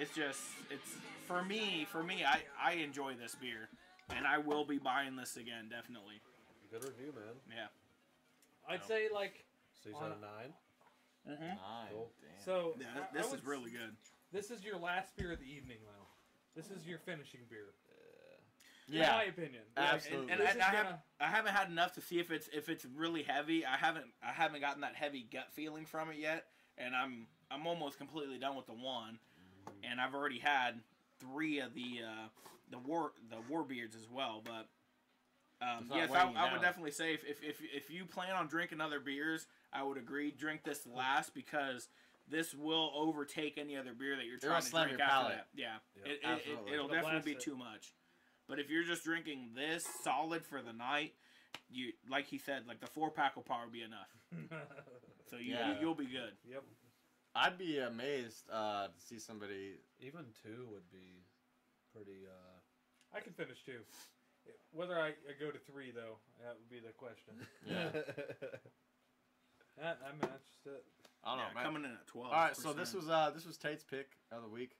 It's just it's for me for me. I I enjoy this beer, and I will be buying this again definitely. Good review, man. Yeah. I'd say like So you On said a- a nine. Mm-hmm. Nine. Cool. Damn. so. Yeah, this, I this would is really good. This is your last beer of the evening, though. This is your finishing beer. In yeah. my opinion. Absolutely. And, This and I, have, gonna- I haven't had enough to see if it's if it's really heavy. I haven't I haven't gotten that heavy gut feeling from it yet, and I'm I'm almost completely done with the one, and I've already had three of the uh, the war the war beards as well. But um, yes, I, I would definitely say if, if if if you plan on drinking other beers, I would agree drink this last because. This will overtake any other beer that you're It'll trying to slam drink your after palate. that. Yeah, Yep, it, it, absolutely. it, will It'll definitely be it. too much. But if you're just drinking this solid for the night, you like he said, like the four pack will probably be enough. So you, Yeah. you will be good. yep. I'd be amazed uh, to see somebody. Even two would be pretty. uh I can finish two. Whether I, I go to three, though, that would be the question. Yeah. That, I mean, that's just it. I don't know, Yeah, man. coming in at twelve. All right, so this was uh this was Tate's pick of the week.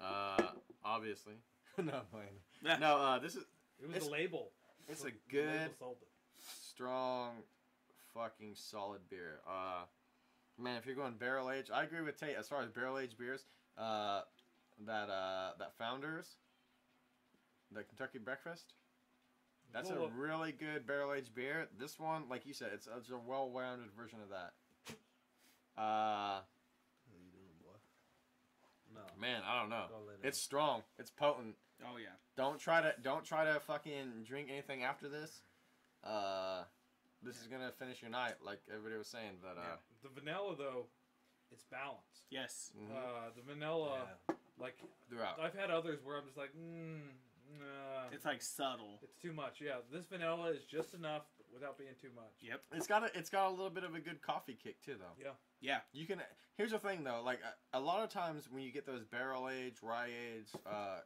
Uh, obviously. no, I'm playing. No, uh, this is It was It's- a label. it's a good, label sold it. strong, fucking solid beer. Uh, man, if you're going barrel age, I agree with Tate as far as barrel aged beers. Uh, that uh that Founders, the Kentucky Breakfast. That's Well, a really good barrel aged beer. This one, like you said, it's, it's a well rounded version of that. Uh, What are you doing, boy? No. man, I don't know. Go lay down. It's strong. It's potent. Oh yeah. Don't try to don't try to fucking drink anything after this. Uh, this is gonna finish your night, like everybody was saying. But uh, The vanilla, though, it's balanced. Yes. mhm, Uh, the vanilla, Yeah. like, throughout. I've had others where I'm just like, mm, nah. It's like subtle. It's too much. Yeah, this vanilla is just enough without being too much. Yep. It's got a it's got a little bit of a good coffee kick too, though. Yeah. Yeah. You can. Here's the thing, though. Like a, a lot of times when you get those barrel aged, rye aged, uh,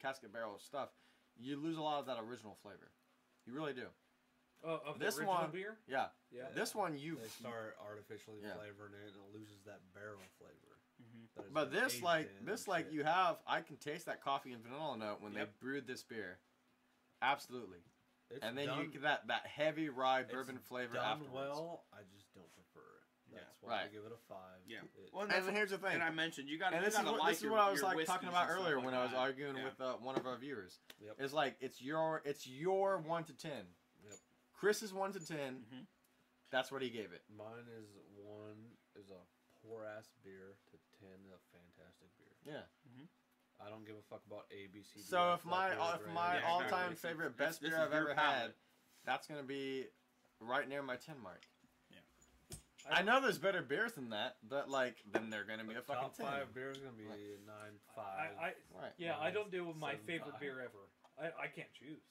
casket barrel stuff, you lose a lot of that original flavor. You really do. Uh, of This the original one- beer. Yeah. Yeah. This one you. They start artificially Yeah. flavoring it, and it loses that barrel flavor. Mhm. But been this like this like shit. you have I can taste that coffee and vanilla note when Yep. they brewed this beer. Absolutely. It's and then done, you get that that heavy rye it's bourbon flavor done afterwards. well. I just don't prefer it. Yeah. That's why I Right. give it a five. Yeah. It- Well, And that's- here's the thing. and I mentioned you got and this is gotta what like this is your- what I was like talking about earlier like when I was arguing Yeah. with uh, one of our viewers. Yep. It's like it's your it's your one to ten. Yep. Chris is one to 10 Mhm. That's what he gave it. Mine is one is a poor ass beer to ten a fantastic beer. Yeah. I don't give a fuck about A B C. D, So if my like, if brand. my Yeah, all time favorite best beer I've ever palate. had, that's gonna be right near my ten mark. I I know there's better beers than that, but like then they're gonna be a fucking top ten. five beer is gonna be nine five. I, I Right. yeah, I don't deal with my Seven favorite five. beer ever. I, I can't choose.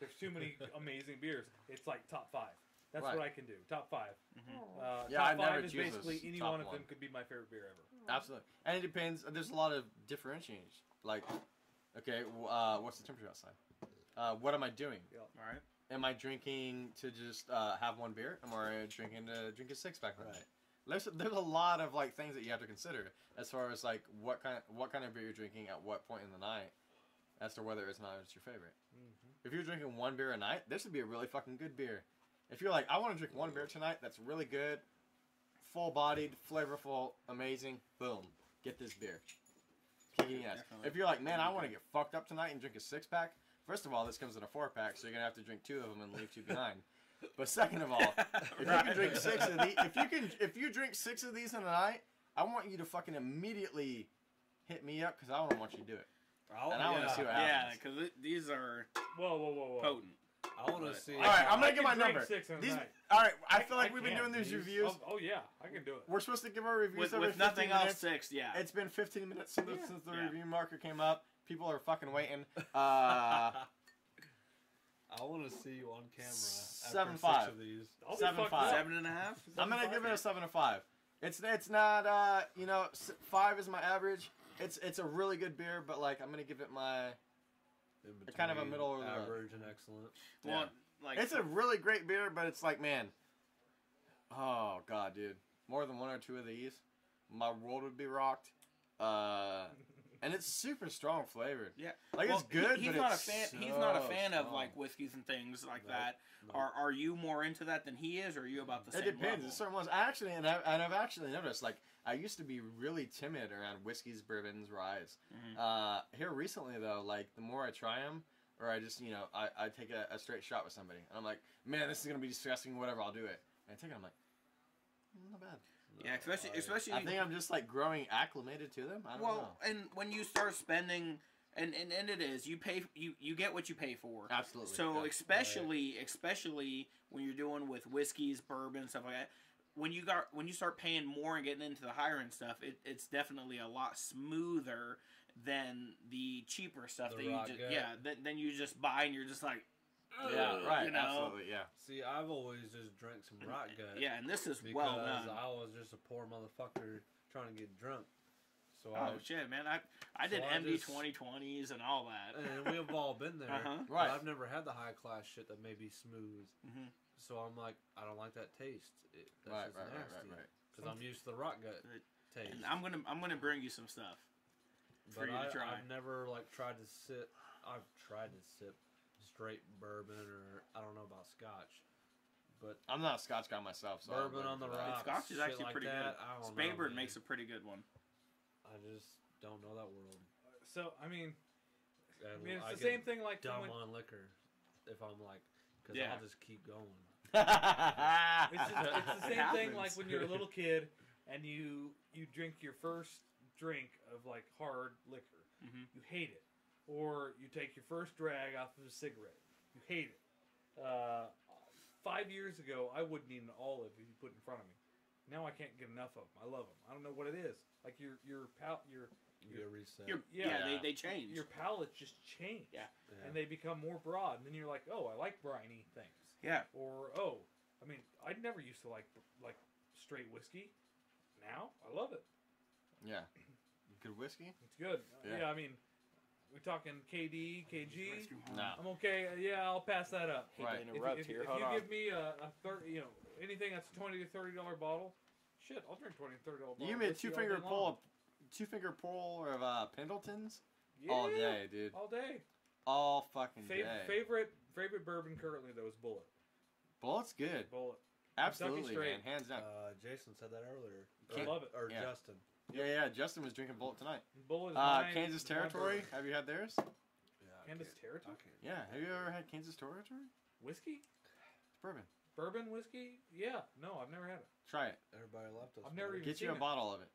There's too many amazing beers. It's like top five. That's Right. what I can do. Top five. Mhm. Uh, Yeah, top I never five is choose basically any top one of one. them could be my favorite beer ever. Absolutely. And it depends. There's a lot of differentiation. Like, okay, uh, what's the temperature outside? Uh, what am I doing? All right. Am I drinking to just uh, have one beer? Am I drinking to drink a six pack? Right. There's there's a lot of like things that you have to consider as far as like what kind what kind of beer you're drinking at what point in the night, as to whether it's not it's your favorite. Mm-hmm. If you're drinking one beer a night, this would be a really fucking good beer. If you're like, I want to drink one beer tonight that's really good, full-bodied, flavorful, amazing. Boom, get this beer. Kicking ass. If you're like, man, I want to get fucked up tonight and drink a six pack. First of all, this comes in a four pack, so you're gonna have to drink two of them and leave two behind. But second of all, if you can drink six of these, if you can, if you drink six of these in a night, I want you to fucking immediately hit me up because I want to watch you to do it. I And I wanna see what yeah, happens. because these are Whoa, whoa, whoa, whoa. potent. I want to see. All right, I'm I gonna get can my drink number. six in a These, night. all right, I feel like I we've been can. doing these These- oh, reviews. Oh, oh, yeah, I can do it. We're supposed to give our reviews With, every with nothing 15 else, minutes. six. Yeah. It's been 15 minutes since, Yeah. since the Yeah. review marker came up. People are fucking waiting. Uh, I want to see you on camera. after Seven six five. of these. I'll be seven fucked five. up. Seven and a half. I'm gonna five, give it a seven to five. It's it's not uh you know s- five is my average. It's it's a really good beer, but like I'm gonna give it my. In kind of a middle of the road. average and excellent. Well, like It's a really great beer, but it's like man. Oh god, dude, more than one or two of these, my world would be rocked. Uh, and it's super strong flavored. yeah. Like Well, it's good, he- he's but not it's a fan. he's not a so fan of like whiskeys and things like Nope. that. Nope. Are Are you more into that than he is, or are you about the It same depends. level? Certain ones. I actually, and, I, and I've actually noticed, like, I used to be really timid around whiskeys, bourbons, ryes. Mhm. Uh, here recently, though, like, the more I try them, or I just, you know, I, I take a, a straight shot with somebody, and I'm like, man, this is gonna be disgusting. Whatever, I'll do it. And I take it. I'm like, "Mm, not bad. Oh, yeah, especially I- especially. I think I'm just like growing acclimated to them. I don't know. well, know. and when you start spending, and, and and it is you pay you you get what you pay for. Absolutely. So yeah. especially especially when you're doing with whiskeys, bourbon, stuff like that. When you got when you start paying more and getting into the higher end stuff, it, it's definitely a lot smoother than the cheaper stuff The that you rock just gut. yeah that then you just buy and you're just like yeah, right. you know? Absolutely. Yeah. See, I've always just drank some rot gut. yeah and this is well done. I was just a poor motherfucker trying to get drunk. So Oh I, shit, man! I I did So I MD just- twenty twenties and all that. and we've all been there. Uh-huh. but Right. I've never had the high class shit that may be smooth. Mhm. So I'm like, I don't like that taste. It, that's Right. just Right. Right. nasty. Right. Right. Because I'm used to the rock gut Right. taste. And I'm gonna I'm gonna bring you some stuff. for but you to I, try. I've never like tried to sip. I've tried to sip straight bourbon or I don't know about scotch, but I'm not a Scotch guy myself, so bourbon on the rocks. Scotch is actually like pretty that, good. I know, makes a pretty good one. I just don't know that world. So, I mean, I mean it's I the get same thing like Dumb when, on liquor, if I'm like, because Yeah. I'll just keep going. It's, just, it's the It same thing like when you're a little kid and you you drink your first drink of like hard liquor. Mhm. You hate it, or you take your first drag off of a cigarette. You hate it. Uh, five years ago, I wouldn't eat an olive if you put it in front of me. Now I can't get enough of them. I love them. I don't know what it is. Like your your pal your You reset. Your, Yeah. yeah, Yeah. they, they change. your palates just change. Yeah. Yeah. And they become more broad, and then you're like, oh, I like briny things. yeah, Or oh, I mean, I never used to like like straight whiskey. Now I love it. yeah. Good whiskey? It's good. Yeah. Yeah, I mean, we talking KD, KG. No. I'm okay. Yeah, I'll pass that up. Hate Right. to If, interrupt if, here. if Hold you on. give me a, a thirty, you know, anything that's twenty to thirty dollar bottle, shit, I'll drink twenty to thirty dollar. You of made whiskey two finger day long. pull, two finger pull of uh, Pendletons Yeah, all day, dude. all day. All fucking Fav- day. favorite favorite bourbon currently though is Bulleit. Bulleit's good. Bulleit. Absolutely, man. Hands down. Uh, Jason said that earlier. I love it. Or Yeah. Justin. Yeah, yeah. Justin was drinking Bulleit tonight. Bulleit is Uh, mine, Kansas Territory. bourbon. Have you had theirs? Yeah, I Kansas can't- Territory? I can't. Yeah. Have you ever had Kansas Territory? Whiskey? It's bourbon. Bourbon whiskey? Yeah. No, I've never had it. Try it. Everybody left us. I've never man. even Get you seen a it. bottle of it.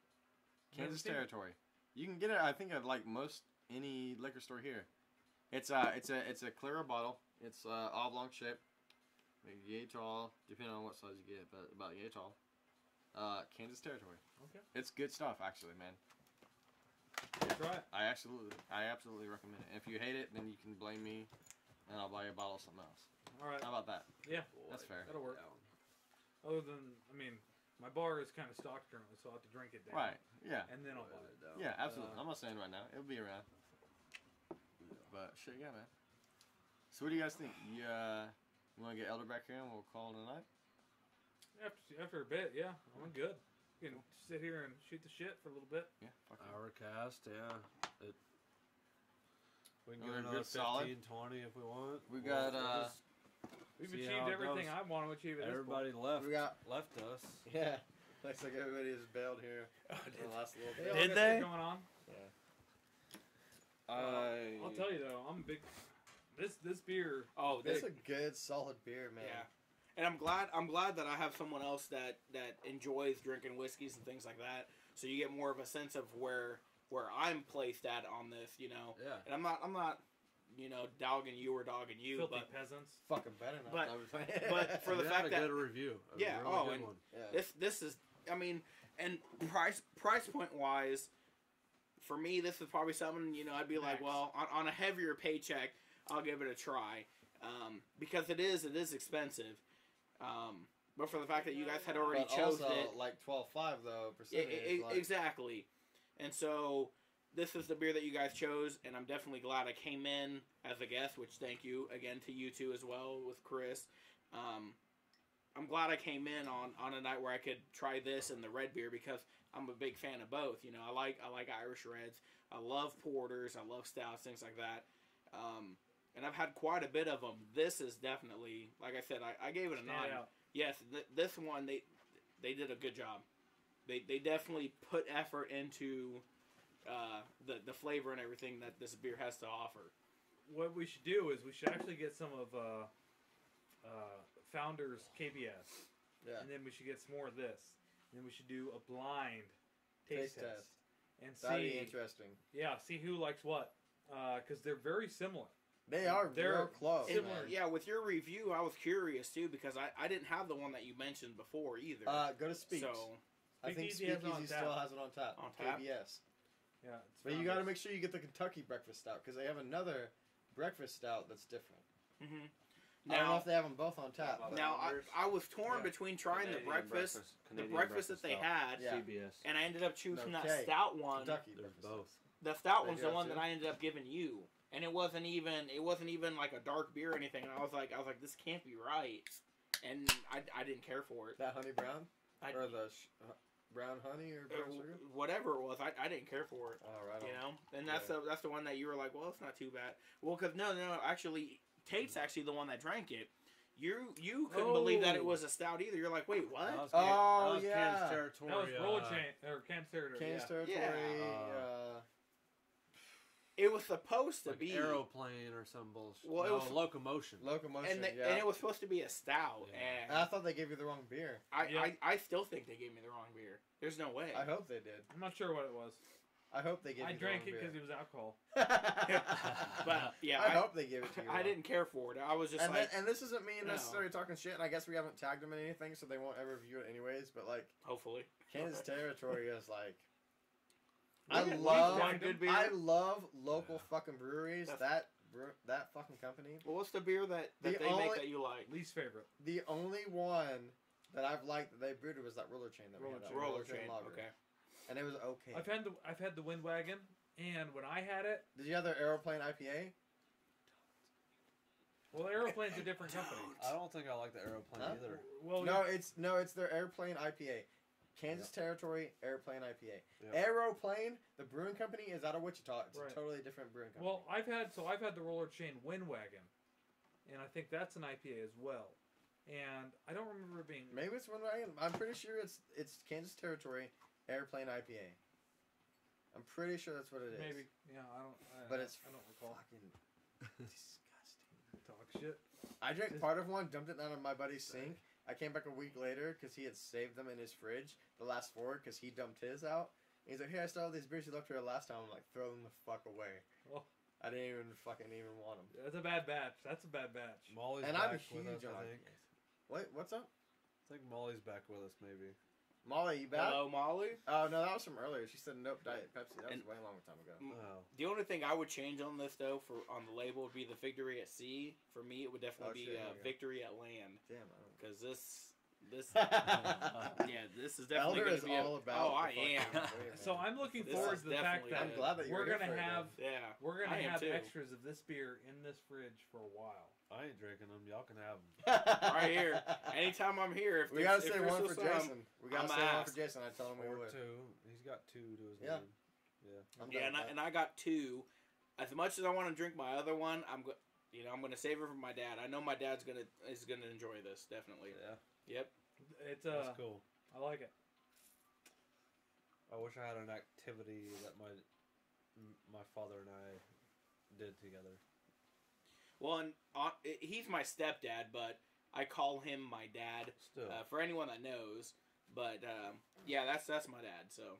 Never Kansas seen it. Territory. You can get it. I think at like most any liquor store here. It's a it's a it's a clearer bottle. It's uh, oblong shape, maybe yay tall, depending on what size you get, but about yay tall. Uh, Kansas Territory. Okay. It's good stuff, actually, man. Try it. I absolutely, I absolutely recommend it. If you hate it, then you can blame me, and I'll buy you a bottle of something else. All right. How about that? Yeah. That's fair. That'll work. Down. Other than, I mean, my bar is kind of stocked currently, so I'll have to drink it down. Right? Yeah. And then I'll buy it. it down. Yeah, absolutely. Uh, I'm not saying right now. It'll be around. But shit, yeah, man. So what do you guys think? You uh, you want to get Elder back here and we'll call it a night? After, after a bit, yeah, I'm good. You can sit here and shoot the shit for a little bit. Yeah. Fuck it. Hour cast, yeah. It, we can Another give another good solid. 15, 20 if we want. We We'll- got, we'll uh, just- We've See achieved it everything goes. I want to achieve at this everybody left We got- left us. Yeah. Looks like everybody has bailed here Oh, in the last little They bit. Did got they? shit Going on. I. I'll tell you though, I'm a big. This this beer. Oh, It's this, a good, solid beer, man. yeah. And I'm glad I'm glad that I have someone else that that enjoys drinking whiskeys and things like that. So you get more of a sense of where where I'm placed at on this, you know. Yeah. And I'm not I'm not, you know, dogging you or dogging you, filthy but peasants. Fucking better not. But- I was like- but for the We fact had a that- good review. A Yeah, really oh, good and- one. yeah. this this is I mean, and price price point wise, for me this is probably something you know I'd be like, well, on, on a heavier paycheck, I'll give it a try, um, because it is it is expensive, um, but for the fact that you guys had already But chose also, it, like 12.5 though, percentage. e- e- like, exactly. And so this is the beer that you guys chose, and I'm definitely glad I came in as a guest. Which thank you again to you two as well with Chris. Um, I'm glad I came in on, on a night where I could try this and the red beer because I'm a big fan of both. You know, I like I like Irish reds. I love porters. I love stouts, things like that. Um, and I've had quite a bit of them. This is definitely, like I said, I, I gave it a Stand nine. out. Yes, th- this one they they did a good job. They they definitely put effort into uh, the the flavor and everything that this beer has to offer. What we should do is we should actually get some of uh, uh, Founders KBS, Yeah. and then we should get some more of this. And then we should do a blind Taste taste, test. test. and That'd see. be interesting. Yeah, see who likes what, because they're very similar. They are They're real close. And, man. yeah, with your review, I was curious too because I, I didn't have the one that you mentioned before either. Uh, go to Speaks. so I think Speakeasy has Speakeasy on still has it on tap. On tap? KBS. Yeah, it's But you got to make sure you get the Kentucky breakfast stout because they have another breakfast stout that's different. Mm-hmm. I don't know now if they have them both on tap. About now I, I was torn Yeah. between trying the Canadian breakfast, the Canadian breakfast that they stout. had, Yeah. CBS. and I ended up choosing No, that stout one. Kentucky There's breakfast both. The stout They one's the one two? that I ended up giving you, and it wasn't even it wasn't even like a dark beer or anything. And I was like, I was like, this can't be right, and I, I didn't care for it. That honey brown I, or the sh- uh, brown honey or uh, brown sugar? whatever it was, I, I didn't care for it. Oh, right. You on. know, and that's Yeah. the that's the one that you were like, well, it's not too bad. Well, because no, no, no, actually, Tate's actually the one that drank it. You you couldn't believe that it Oh. was a stout either. You're like, wait, what? That was, Oh, that was yeah. Kansas territory. That was roller uh, chain or Kansas territory. Kansas yeah. territory. Yeah. Uh, It was supposed to Like be, aeroplane or some bullshit. Well, it no, was- locomotion. locomotion. and, the, yeah. and it was supposed to be a stout, Yeah. And I thought they gave you the wrong beer. I, Yeah. I, I still think they gave me the wrong beer. There's no way. I hope they did. I'm not sure what it was. I hope they gave I you I drank the it because it was alcohol. beer. But yeah, I, I, hope they give it to you. I wrong. didn't care for it. I was just and, like, then, and this isn't me no. necessarily talking shit, and I guess we haven't tagged them in anything, so they won't ever review it anyways. But like hopefully. Kansas territory is like, I I love, good beer. I love local Yeah. fucking breweries. That's- that brew, that fucking company. Well, what's the beer that, that The they make that you like? Least favorite. The only one that I've liked that they brewed was that roller chain that we Roller had. chain. Roller chain. lager. Okay. and it was okay. I've had the I've had the Wind Wagon, and when I had it, Did you have their aeroplane IPA? well, Aeroplane's a different company. I don't think I like the aeroplane Huh? either. Well, no, it's no, it's their airplane IPA. Kansas Territory Airplane IPA. Yep. Aero Plains, the brewing company is out of Wichita. It's Right. a totally different brewing company. Well, I've had so I've had the roller chain Wind Wagon, and I think that's an IPA as well. And I don't remember it being. maybe it's one wagon. I'm pretty sure it's it's Kansas Territory Airplane IPA. I'm pretty sure that's what it is. Maybe, yeah, I don't. I, But it's I don't recall. Fucking disgusting. Talk shit. I drank part of one, dumped it down in my buddy's sink. I came back a week later because he had saved them in his fridge, the last four, because he dumped his out. And he's like, "Hey, I still have these beers you left here last time." I'm like, "Throw them the fuck away." Oh. I didn't even fucking even want them. That's a bad batch. That's a bad batch. Molly's And back I'm with huge us, on I think. Wait, what's up, I think Molly's back with us, maybe. Molly? You back? Hello, Molly. Oh no, that was from earlier. She said nope, Diet Pepsi. That was And- way long time ago. Oh. The only thing I would change on this though, for on the label, would be the victory at sea. For me, it would definitely Oh, be shit, uh, victory at land Damn. Because this, this, don't. yeah, this is definitely Elder going is to be. all a, about. oh, I am. So. I'm looking This forward to the fact that I'm glad that you're we're gonna have. Yeah, we're gonna have too. extras of this beer in this fridge for a while. I ain't drinking them. Y'all can have them. right here. Anytime I'm here, if We gotta say one still for some- Jason. We gotta I'ma say one for Jason. I told him we Or would. two. He's got two to his Yeah. name. Yeah. I'm Yeah, down and I, and I got two. As much as I want to drink my other one, I'm go- you know I'm gonna save it for my dad. I know my dad's gonna is gonna enjoy this definitely. Yeah. Yep. It's uh, That's cool. I like it. I wish I had an activity that my my father and I did together. Well, and uh, he's my stepdad, but I call him my dad Still, uh, for anyone that knows. But um, yeah, that's that's my dad. So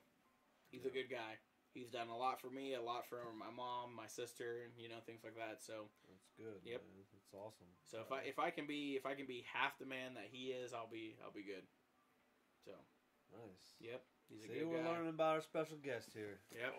he's a good guy. He's done a lot for me, a lot for my mom, my sister, and you know things like that. So that's good. Yep. man. It's awesome. so if I if I can be if I can be half the man that he is, I'll be I'll be good. So Nice. yep, he's a See, good we're guy. learning about our special guest here. Yep,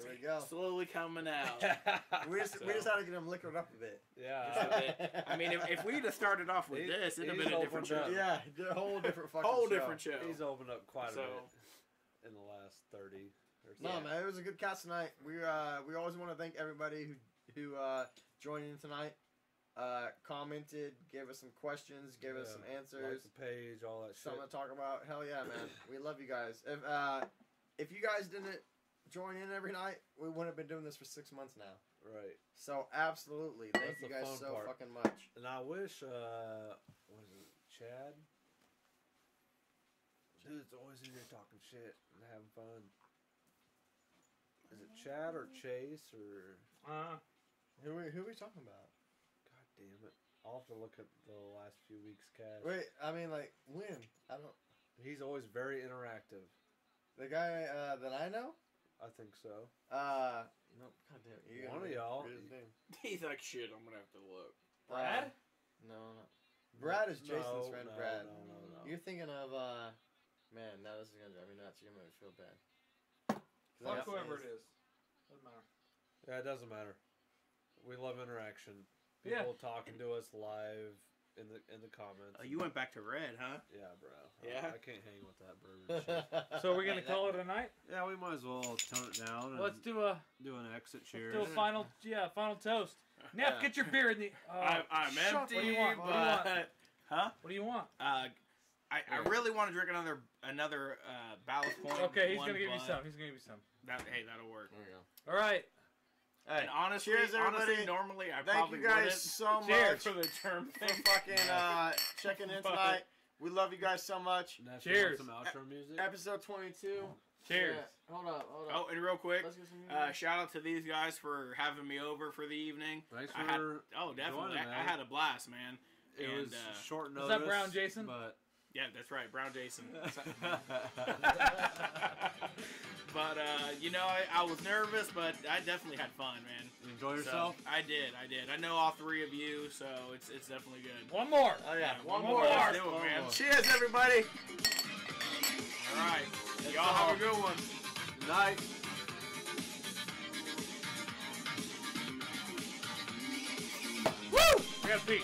There we go. slowly coming out. We just, we just had to get him liquored up a bit. yeah. A bit. I mean, if, if we'd have started off with He- this, it'd have been a different show. up. Yeah, a whole different fucking Whole show. different show. He's opened up quite So- a bit in the last thirty. Or so. No man, it was a good cast tonight. We uh we always want to thank everybody who who uh joined in tonight. Uh, commented, gave us some questions, gave us Yeah. some Like answers, the page, all that shit. something to talk about. Hell yeah, man, we love you guys. If uh if you guys didn't join in every night, we wouldn't have been doing this for six months now. Right. So absolutely, thank That's you guys so part. fucking much. And I wish, uh, what is it, Chad? Dude's always in here talking shit and having fun. Is it Chad or Chase or? Uh, Who we who we talking about? God damn it! I'll have to look at the last few weeks' cash. Wait, I mean like when? I don't. He's always very interactive. The guy uh, that I know. I think so. Uh, no, god damn. it, You One of y'all. read his name. He's like, shit, I'm gonna have to look. Brad? No, no. Brad is Jason's No, friend. no, Brad. No, no, no. You're thinking of uh, man. Now this is gonna drive me nuts. You're gonna make me feel bad. 'Cause Fuck that's- whoever it is. Doesn't matter. Yeah, it doesn't matter. We love interaction. Yeah. People talking to us live in the in the comments. Oh, you went back to red, huh? Yeah, bro. Yeah? I, I can't hang with that bourbon shit. So we're gonna call it a night. Yeah, we might as well tone it down and Let's do a do an exit let's do a final yeah final toast. Neff, Yeah. get your beer in the. Uh, I'm, I'm empty, What do you want? What do you want? huh? What do you want? Uh, I, I really want to drink another another uh, Ballast Point. Okay, he's one gonna give you some. He's gonna give you some. That hey, that'll work. There you go. All right. Hey, And honestly, cheers, everybody. honestly, normally I thank probably you guys wouldn't so Cheers. much for the term for fucking uh, checking in tonight. We love you guys so much. Neff, you Cheers. some outro music. Episode 22. Cheers. Yeah, hold up, hold Oh, and real quick, Let's get some uh, shout out to these guys for having me over for the evening. Thanks I had, for oh, definitely, joining, I, I had a blast, man. It and, was uh, short Was notice. that Brown Jason? But Yeah, that's right, Brown Jason. but uh, you know, I, I was nervous, but I definitely had fun, man. you enjoy So, yourself. I did, I did. I know all three of you, so it's it's definitely good. One more. Oh yeah, Yeah, one, one more. more. Let's Do it, man. more. Cheers, everybody. All right, That's y'all have a good one. Good night. Woo! We got to pee.